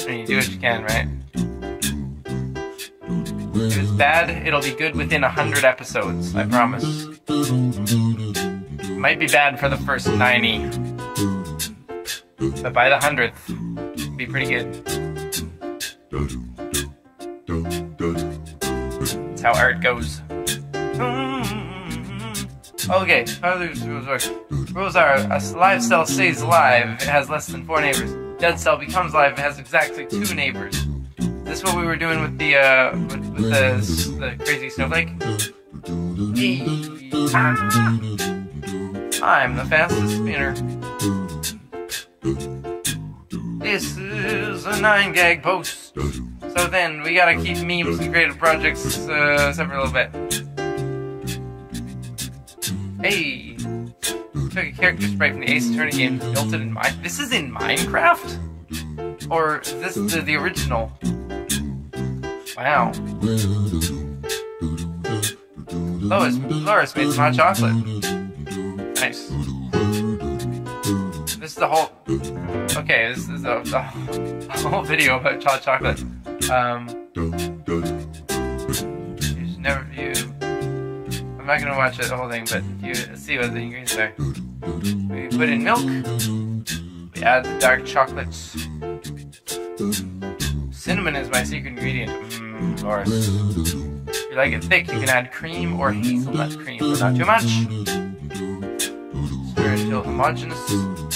And you do what you can, right? If it's bad, it'll be good within a hundred episodes. I promise. Might be bad for the first 90. But by the hundredth, it'll be pretty good. That's how art goes. Mm-hmm. Okay, how do these rules work? Rules are a live cell stays live if it has less than four neighbors. Dead cell becomes live if it has exactly two neighbors. This is what we were doing with the uh with, with the the crazy snowflake? I'm the fastest spinner. This is a nine gag post. So then we gotta keep memes and creative projects uh, separate a little bit. Hey, took a character sprite from the Ace Attorney game, built it in Mine. This is in Minecraft, or is this the, the original? Wow. Lois, Loris made some hot chocolate. Nice. This is the whole. Okay, this is a, the whole video about hot chocolate. Um, you should never. I'm not gonna watch the whole thing, but you see what the ingredients are. We put in milk. We add the dark chocolates. Cinnamon is my secret ingredient. Mm, Loris. If you like it thick, you can add cream or hazelnut cream, but not too much. Stir until homogeneous.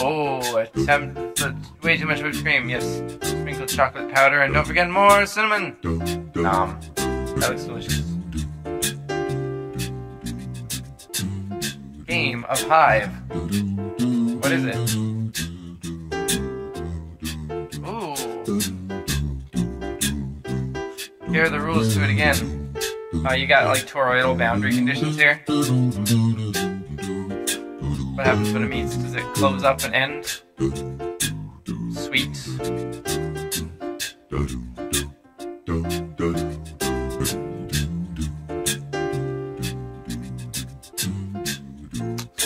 Oh, attempt way too much whipped cream. Yes, sprinkle chocolate powder and don't forget more cinnamon. Nom. That looks delicious. Game of Hive. What is it? Here are the rules to it again. Uh, you got like toroidal boundary conditions here. What happens when it meets? Does it close up and end? Sweet.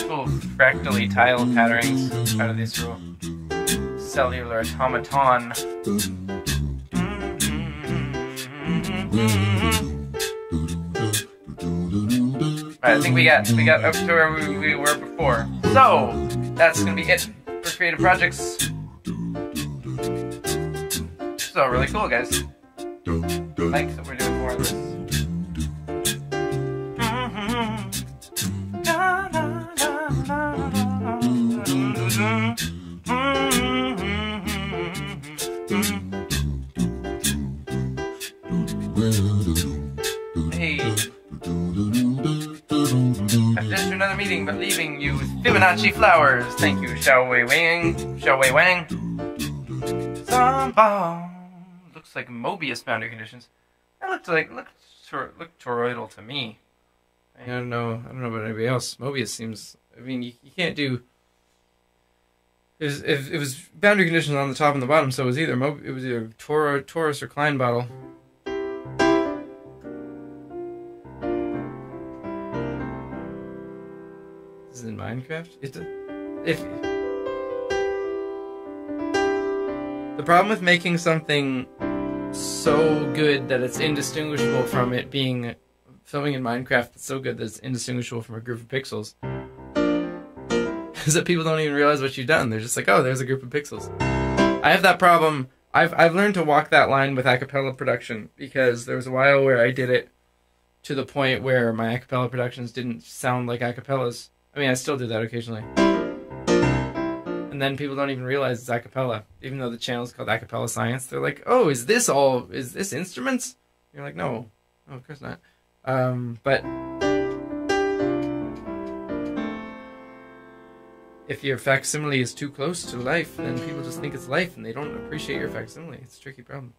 Cool fractally tile patterns out of this rule. Cellular automaton. I think we got we got up to where we, we were before. So that's gonna be it for creative projects. So really cool, guys. Like that we're doing more of this. Mm-hmm. Hey. Another but leaving you with Fibonacci flowers. Thank you, Xiao Wei Wang. Xiao Wei Wang. Samba. Looks like Mobius boundary conditions. That looked like looked looked toroidal to me. I don't know. I don't know about anybody else. Mobius seems. I mean, you, you can't do. It was, it was boundary conditions on the top and the bottom, so it was either Mo, it was either torus or Klein bottle. In Minecraft. It if the problem with making something so good that it's indistinguishable from it being filming in Minecraft that's so good that it's indistinguishable from a group of pixels is that people don't even realize what you've done. They're just like, oh, there's a group of pixels. I have that problem. I've I've learned to walk that line with acapella production because there was a while where I did it to the point where my acapella productions didn't sound like acapellas. I mean, I still do that occasionally. And then people don't even realize it's acapella, even though the channel is called A Capella Science. They're like, "Oh, is this all? Is this instruments?" You're like, "No, no, of course not." Um, but if your facsimile is too close to life, then people just think it's life and they don't appreciate your facsimile. It's a tricky problem.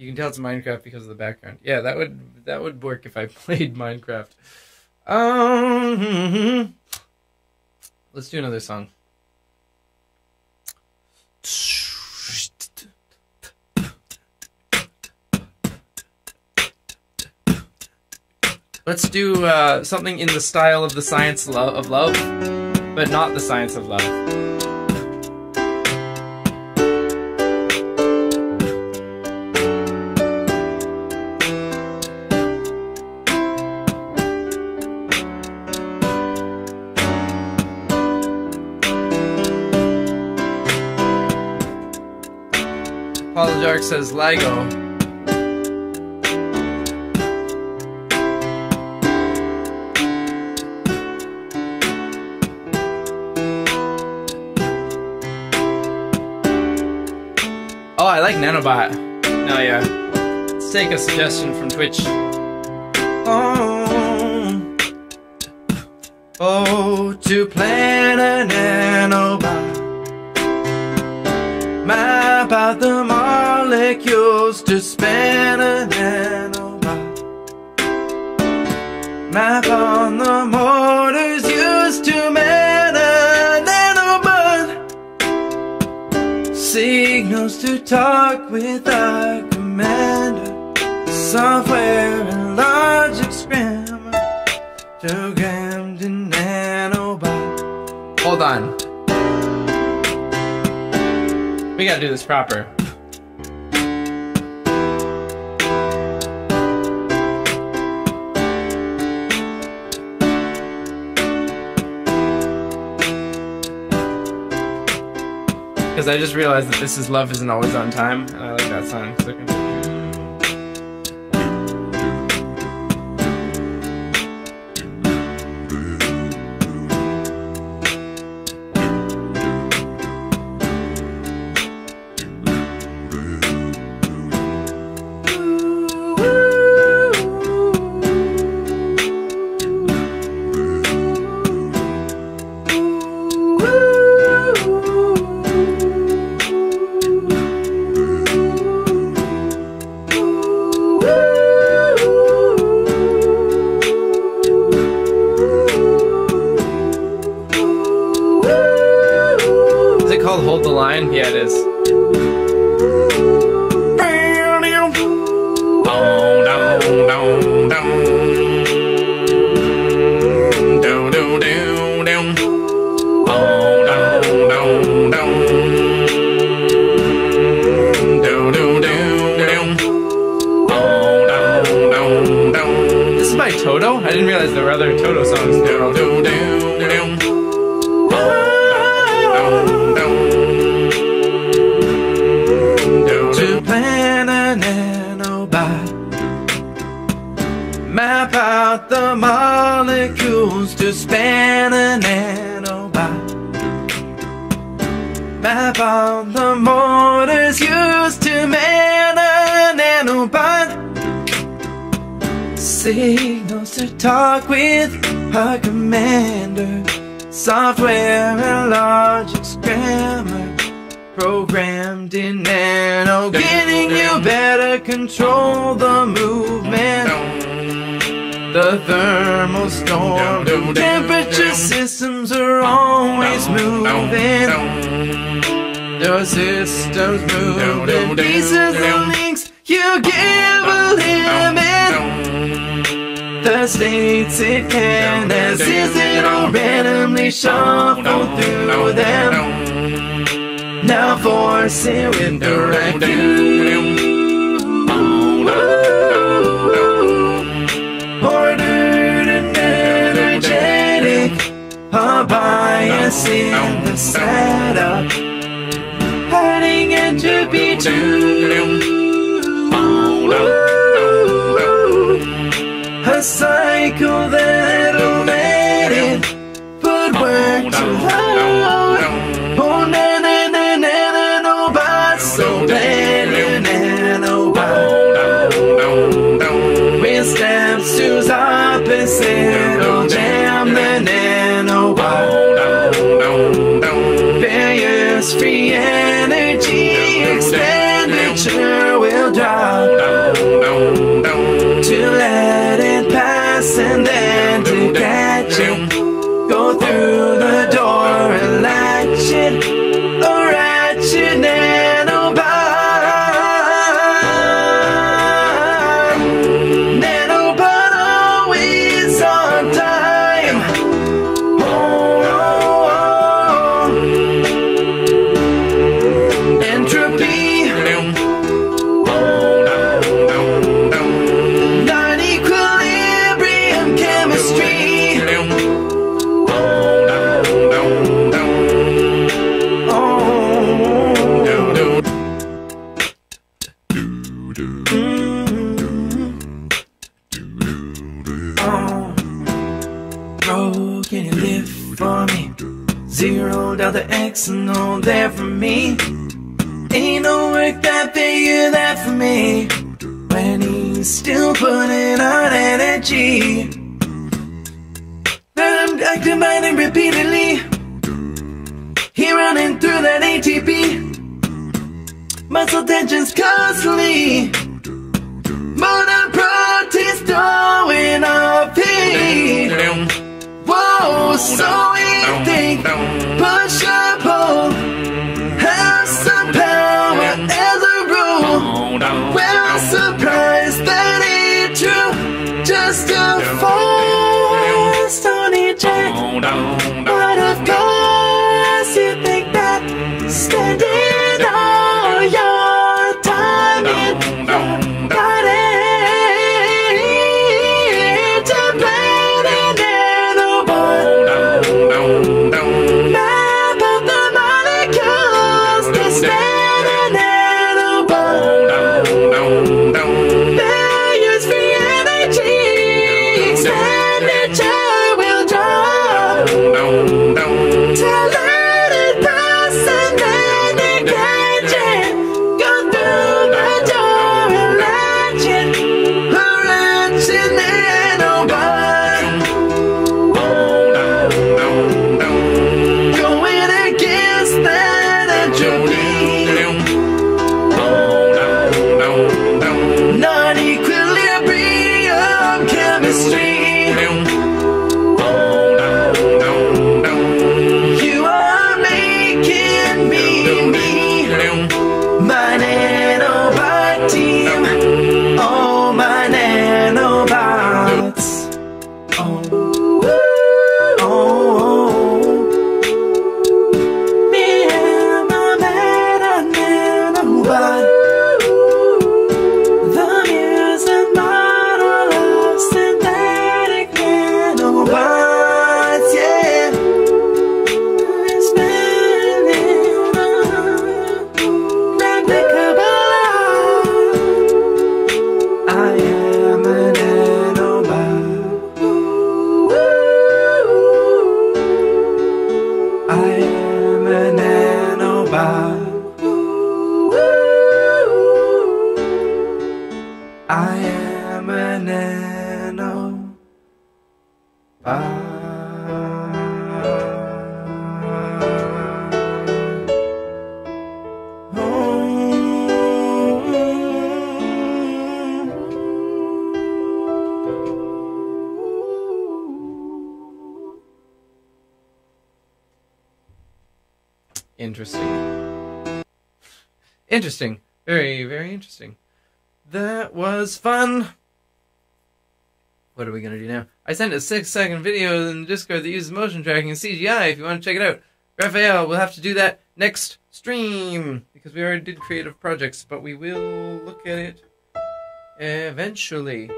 You can tell it's Minecraft because of the background. Yeah, that would that would work if I played Minecraft. Um, let's do another song. Let's do uh, something in the style of the science lo- of love, but not the science of love. Says LIGO. Oh, I like Nanobot. No, yeah. Let's take a suggestion from Twitch. Oh, oh to plan a nanobot. Molecules to span a nanobot. Map on the motors used to man a nanobot signals to talk with our commander. Software and logic scramble, programmed in nanobot. Hold on. We gotta do this proper. I just realized that this is Love Isn't Always on Time, and I like that song. dancing with the raccoon. Hawaiian, the sad there for me. When he's still putting on energy. Then I'm activating repeatedly. He running through that ATP Muscle tensions constantly Motor protein's throwing up, heat. Whoa, so you think interesting. That was fun. What are we gonna do now? I sent a six second video in Discord that uses motion tracking and CGI if you want to check it out. Raphael, we'll have to do that next stream because we already did creative projects, but we will look at it eventually.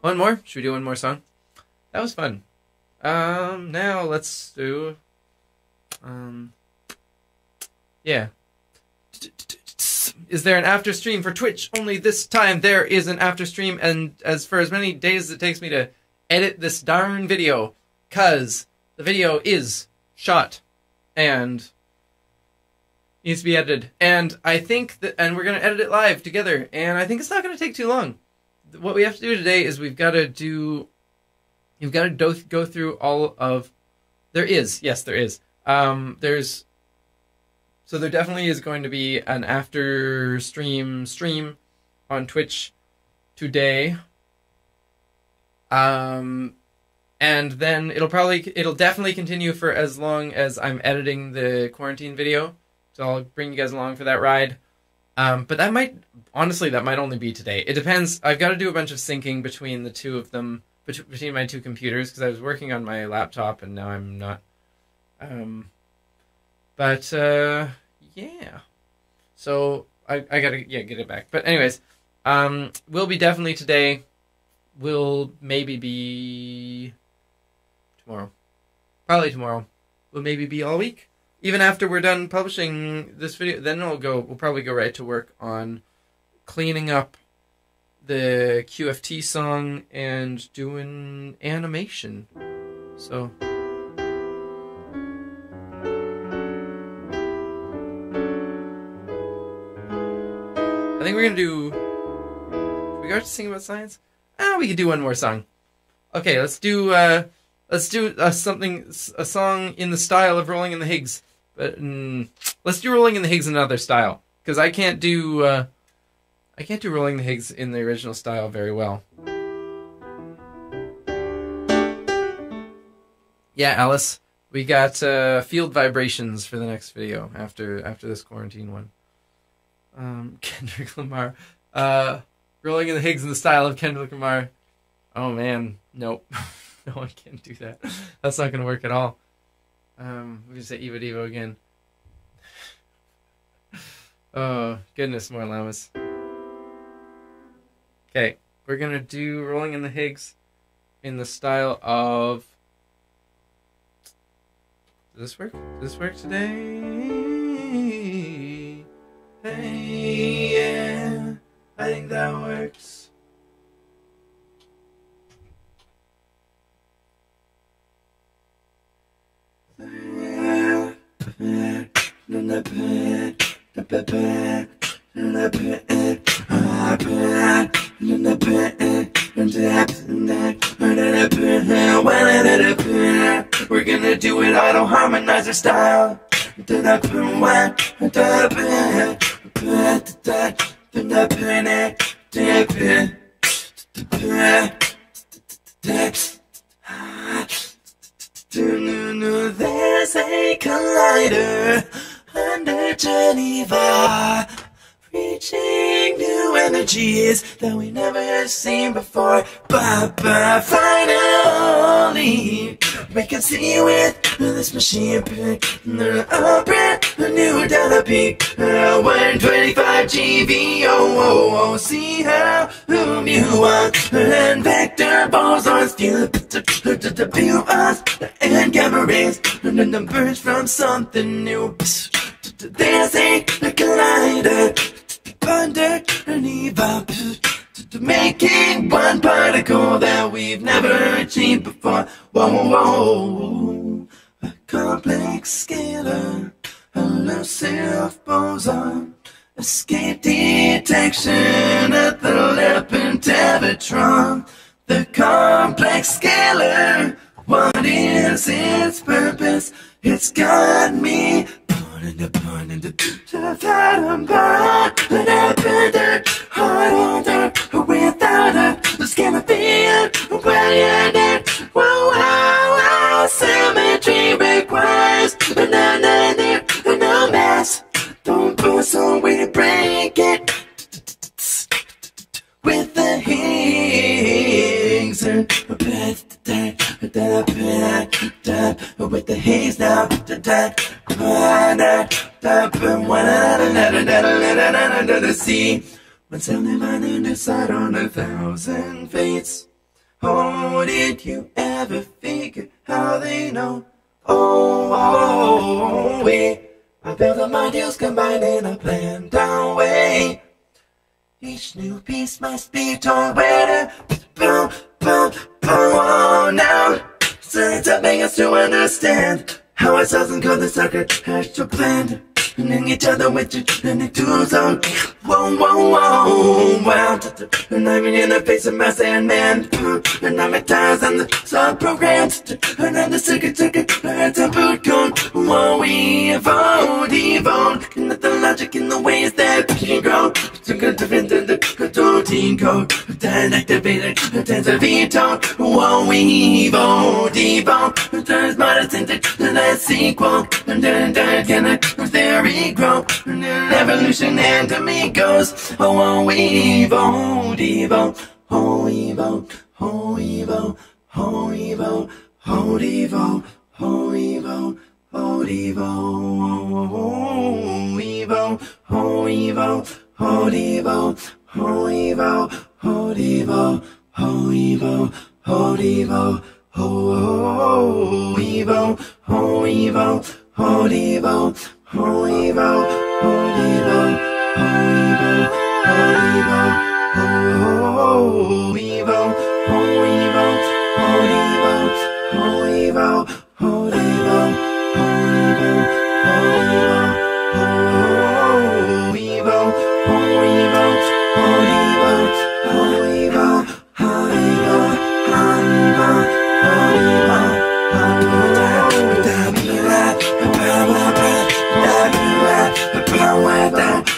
One more? Should we do one more song? That was fun. Um, now let's do. Um, yeah. Is there an after stream for Twitch? Only this time there is an after stream, and as for as many days as it takes me to edit this darn video, cause the video is shot and needs to be edited. And I think that, and we're gonna edit it live together, and I think it's not gonna take too long. What we have to do today is we've got to do, you've got to do, go through all of. There is, yes, there is. Um, there's so there definitely is going to be an after stream stream on Twitch today. Um and then it'll probably it'll definitely continue for as long as I'm editing the quarantine video. So I'll bring you guys along for that ride. Um, but that might honestly that might only be today. It depends. I've got to do a bunch of syncing between the two of them between my two computers because I was working on my laptop and now I'm not. Um, but uh, yeah, so I I gotta yeah get it back. But anyways, um, will be definitely today. We'll maybe be tomorrow. Probably tomorrow. We'll maybe be all week. Even after we're done publishing this video, then we'll go. We'll probably go right to work on cleaning up the QFT song and doing animation. So. Think we're gonna do. Should we go to sing about science? Ah, we could do one more song. Okay, let's do. uh Let's do uh, something, a song in the style of Rolling in the Higgs. But mm, let's do Rolling in the Higgs in another style, because I can't do. uh I can't do Rolling in the Higgs in the original style very well. Yeah, Alice, we got uh, field vibrations for the next video after after this quarantine one um, Kendrick Lamar. Uh, rolling in the Higgs in the style of Kendrick Lamar. Oh man, nope. no, I can't do that. That's not gonna work at all. Um, we can say Evo Devo again. oh goodness, more llamas. Okay, we're gonna do Rolling in the Higgs in the style of. Does this work? Does this work today? Yeah, I think that works. We're gonna do it auto harmonizer style. There's a collider under Geneva, reaching new energies that we never seen before. But, but finally, we can see with this machine pick a new data peak. 125 GeV, oh, oh, see how whom you want. And vector bosons still to view us and gamma rays and the numbers from something new. There's a collider underneath our making one particle that we've never achieved before. Whoa, whoa, whoa. A complex scalar, elusive boson, escape detection at the LEP and Tevatron. The complex scalar, what is its purpose? It's got me pulling the pulling the without a bar, but I put it harder without a skin of fear. Well, you're dead. Whoa, whoa, whoa. See, when something on the side on a thousand fates. Oh, did you ever figure how they know? Oh, oh, we. I built up my deals combined in a planned down way. Each new piece must be torn better. Boom, boom, boom, oh, now. So it's helping us to understand how it doesn't go the sucker has to blend. And each other with your and the tools on. Whoa, whoa, whoa, wow. And I'm in the face of my sandman. And I'm at times on the sub programs. And I'm the second ticket. It's a boot cone. Whoa, we evolve, evolve. And the logic in the ways that we grow. Good defender, Dorothy Code, Tan activated, Tanza Vito, we Weevil, Devo, Turns Modest, Let's sequel, and then Diana, Theory Grow, Evolution and Amigos, One Weevil, Devo, Oh Evo, Oh Evo, Oh Evo, Oh Devo, Oh Evo, Oh Devo, Oh Evo, Oh Evo, oh, Evo, oh, Evo, oh, Evo, oh, Evo, oh, Evo, oh, Evo, oh, Evo, oh, Evo, oh, Evo, oh,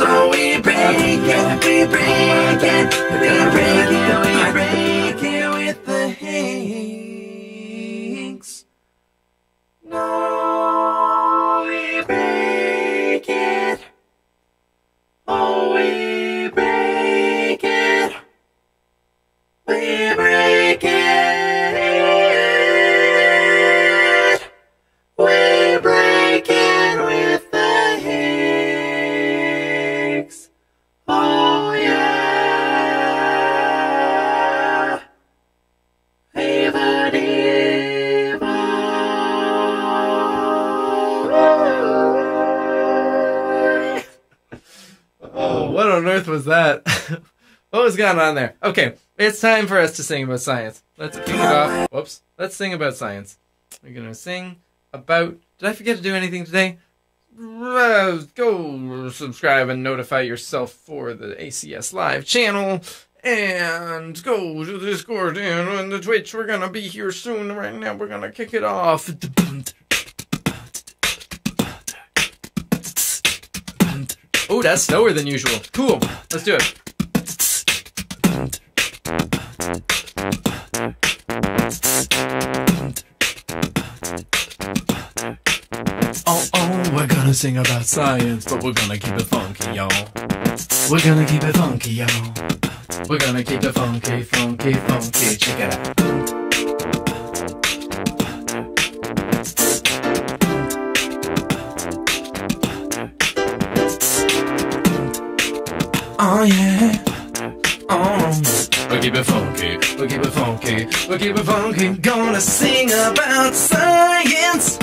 so we break it, we break it, we break it, going on there? Okay, it's time for us to sing about science. Let's kick it off. Whoops. Let's sing about science. We're gonna sing about. Did I forget to do anything today? Go subscribe and notify yourself for the ACS Live channel. And go to the Discord and on the Twitch. We're gonna be here soon. Right now, we're gonna kick it off. Oh, that's slower than usual. Cool. Let's do it. Oh, oh, we're gonna sing about science, but we're gonna keep it funky, y'all. We're gonna keep it funky, y'all. We're gonna keep it funky, funky, funky. Check it out. Oh yeah. We'll keep it funky. We'll keep it funky. We'll keep it funky. Gonna sing about science.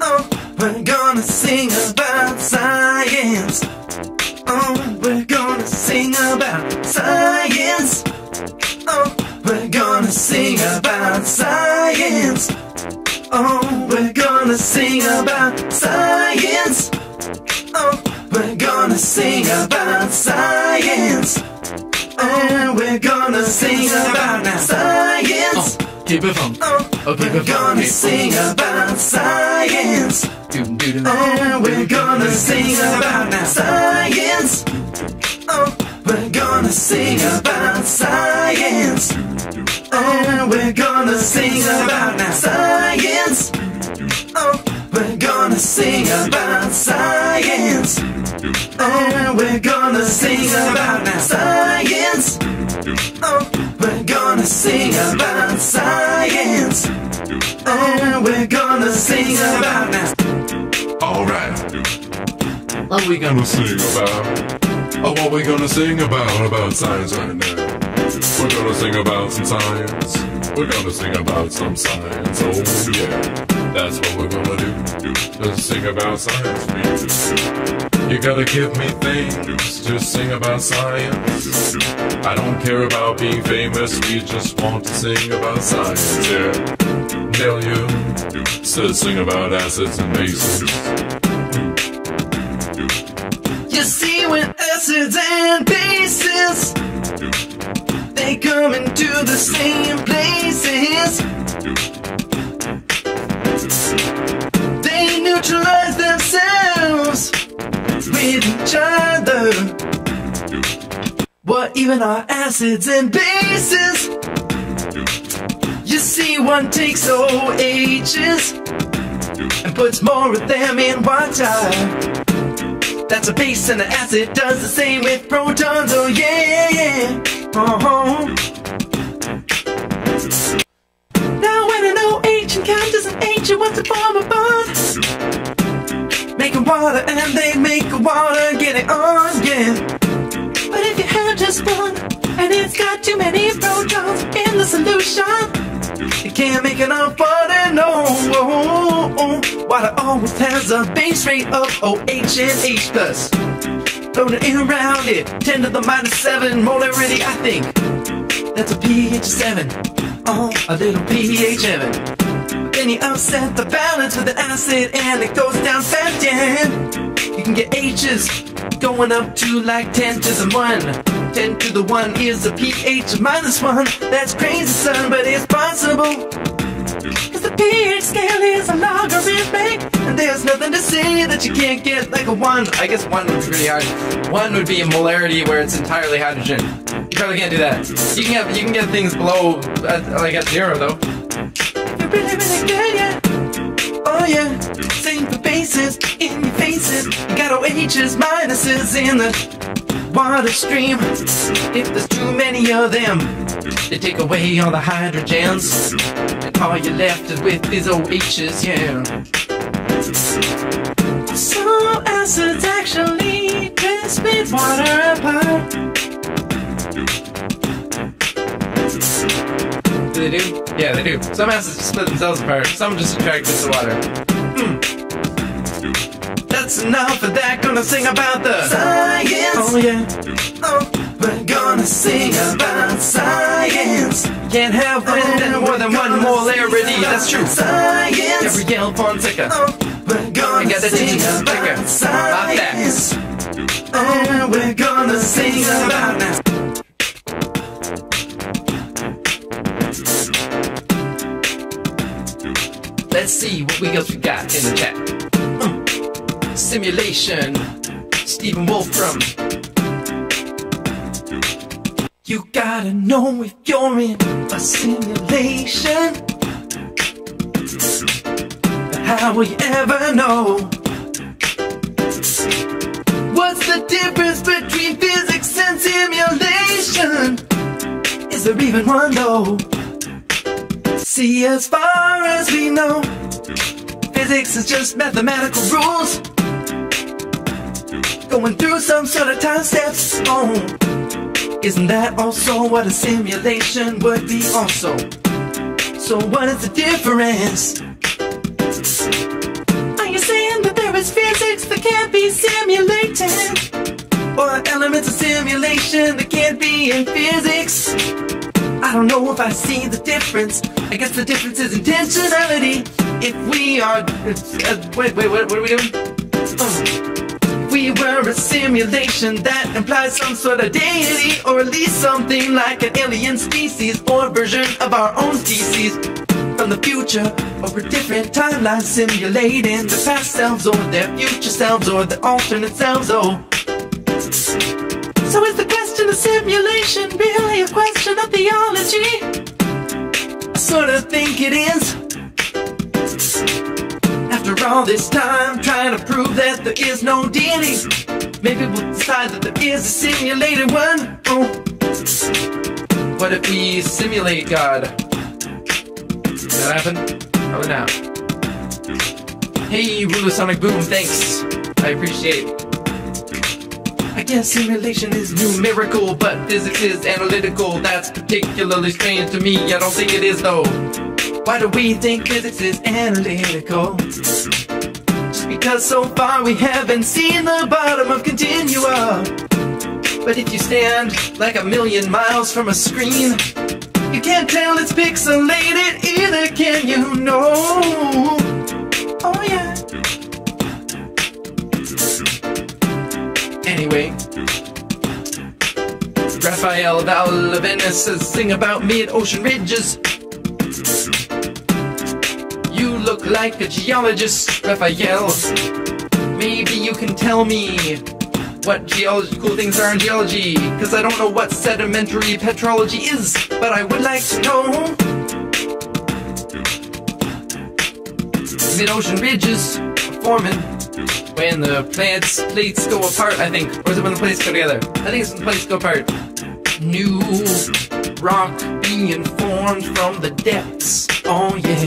Oh, we're gonna sing about science. Oh, we're gonna sing about science. Oh, we're gonna sing about science. Oh, we're gonna sing about science. Oh, we're gonna sing about science. And we're gonna sing about science. Keep it fun. Oh, Okay, we're gonna sing about science. And we're gonna sing about science. Oh, we're gonna sing about science. And we're gonna sing about science. Oh, we're gonna sing about science. And we're gonna sing about science. Oh, we're gonna sing about science. And we're gonna sing about Alright, What we gonna gonna sing about. Oh, what we gonna sing about? About science right now. We're gonna sing about some science. We're gonna sing about some science. Oh, yeah. That's what we're gonna do. Just sing about science, me. You gotta give me things. Just sing about science. I don't care about being famous. We just want to sing about science, yeah. Tell you. So sing about acids and bases. You see, when acids and bases they come into the same places, they neutralize themselves with each other. What even are acids and bases? You see, one takes OHs and puts more of them in water. That's a base and the acid does the same with protons. Oh yeah, yeah. An OH it wants to form a bond. Making water and they make water, get it on, yeah. But if you have just one and it's got too many protons in the solution, you can't make enough water, no. Water always has a base rate of OH and H plus. Floating in around it, 10 to the minus 7 molarity, I think. That's a pH 7. Oh, a little pH heaven. Then you upset the balance with an acid and it goes down fast, yeah. You can get H's going up to like 10 to the 1. 10 to the 1 is a pH of minus 1. That's crazy, son, but it's possible. Cause the pH scale is a logarithmic And there's nothing to say that you can't get like a 1 I guess one would be pretty hard. One would be a molarity where it's entirely hydrogen. You probably can't do that. You can get you can get things below at, like at zero though. Really, really good, yeah Oh yeah Sing the bases in your faces You got OHs, minuses in the water stream If there's too many of them They take away all the hydrogens And all you're left is with is OHs, yeah So acids actually can split water apart Do they do? Yeah, they do. Some acids split themselves apart. Some just attract of water. Hmm. That's enough of that. Gonna sing about the science. Oh yeah. Oh, we're gonna sing about science. Can't have oh, one more than one molarity. That's true. Science. Gabrielle Fonseca. Oh, we're gonna I got the sing digits. about Take it. science. Oh, we're gonna sing about now. Let's see what we else we got in the chat. Mm. Simulation. Stephen Wolfram. You gotta know if you're in a simulation. How will you ever know? What's the difference between physics and simulation? Is there even one though? See, as far as we know, physics is just mathematical rules. Going through some sort of time steps. Oh. Isn't that also what a simulation would be also? So what is the difference? Are you saying that there is physics that can't be simulated? Or elements of simulation that can't be in physics? I don't know if I see the difference. I guess the difference is intentionality. If we are. Uh, wait, wait, what, what are we doing? Oh. We were a simulation that implies some sort of deity, or at least something like an alien species or version of our own species from the future over different timelines simulating the past selves or their future selves or the alternate selves. Oh. So is the of simulation really a question of theology? I sort of think it is. After all this time trying to prove that there is no deity, maybe we'll decide that there is a simulated one. Oh. What if we simulate God? Did that happen? Oh, Probably not. Hey, Ruler Sonic Boom, thanks. I appreciate I guess simulation is numerical, but physics is analytical. That's particularly strange to me. I don't think it is though. Why do we think physics is analytical? Just because so far we haven't seen the bottom of continua. But if you stand like a million miles from a screen, you can't tell it's pixelated either, can you? No. Oh yeah. Anyway, Raphael Valavenis says, sing about mid-ocean ridges. You look like a geologist, Raphael. Maybe you can tell me what geological things are in geology, because I don't know what sedimentary petrology is, but I would like to know. Mid-ocean ridges are forming when the plants plates go apart, I think. Or is it when the plates go together? I think it's when the plates go apart. New rock being formed from the depths. Oh yeah.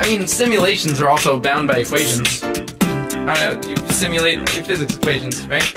I mean, simulations are also bound by equations. I don't know, you simulate your physics equations, right?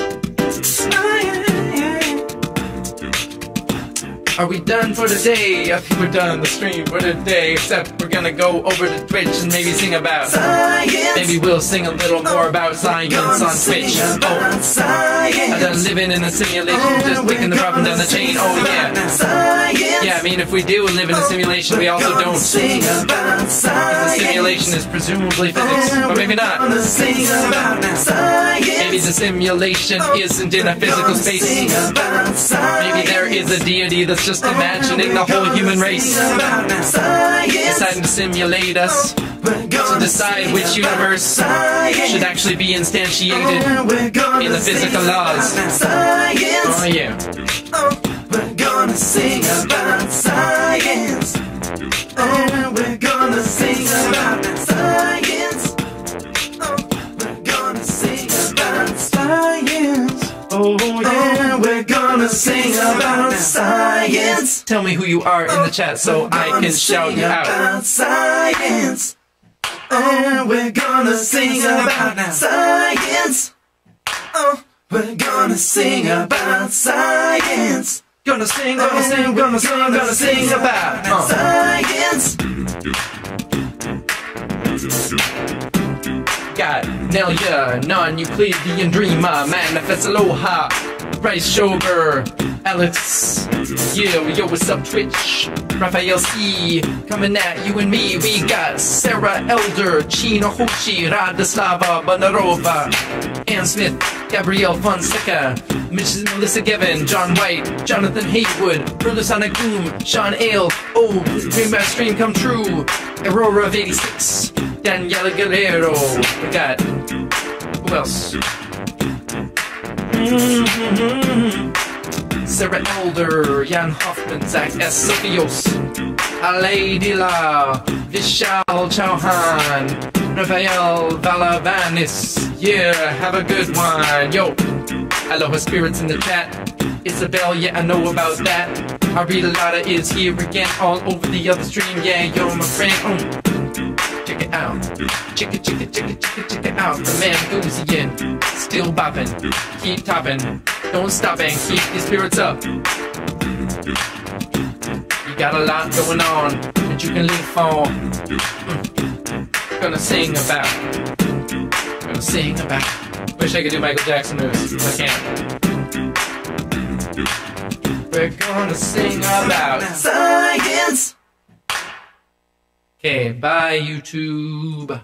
Are we done for today? I think we're done the stream for today. Except gonna go over to Twitch and maybe sing about Science. Maybe we'll sing a little more about science on Twitch. Oh, science. I done living in a simulation, just picking the problem down the chain. Oh yeah. Science. Yeah, I mean if we do live in a simulation, we also don't. Sing about The science. simulation is presumably physics, but maybe not. Sing about science. Maybe the simulation isn't in a physical space. Maybe there is a deity that's just imagining the whole human race, Sing about science. deciding to simulate us, to decide which universe should actually be instantiated. In the physical laws. Science. Oh yeah. Oh, we're gonna sing about science. Oh, we're gonna sing about science. Oh Oh, we're gonna sing about science. Tell me who you are in the chat so I can shout you out. About science. Oh, we're gonna sing about science. Oh, we're gonna sing about science. Gonna sing, gonna sing, gonna sing, gonna sing about. Uh. Got Nelia, non-Euclidean dreamer, manifest aloha, Bryce Shover, Alex, yeah, yo, what's up, Twitch? Raphael C, coming at you and me. We got Sarah Elder, Chino Hochi, Radislava Bonarova, Ann Smith, Gabrielle Fonseca, Mrs. Melissa Given, John White, Jonathan Haywood, Brulusonic Boom, Sean Ale, oh, Dream by Stream Come True, Aurora of 86, Daniela Guerrero. We got, who else? Sarah Elder, Jan Hoffman, Zach S. Sofios, Ale Dila, Vishal Chauhan, Rafael Valavanis. Yeah, have a good one. Yo, aloha spirits in the chat. Isabel, yeah, I know about that. Arilada is here again, all over the other stream. Yeah, yo, my friend. Mm. Check it out. Check it, check it, check it, check it out. The man Gouzian. Still bopping. Keep topping. Don't stop and keep your spirits up. You got a lot going on that you can live for. Mm. Gonna sing about. Gonna sing about. Wish I could do Michael Jackson moves. but I can't. We're gonna sing about science. Okay, bye YouTube.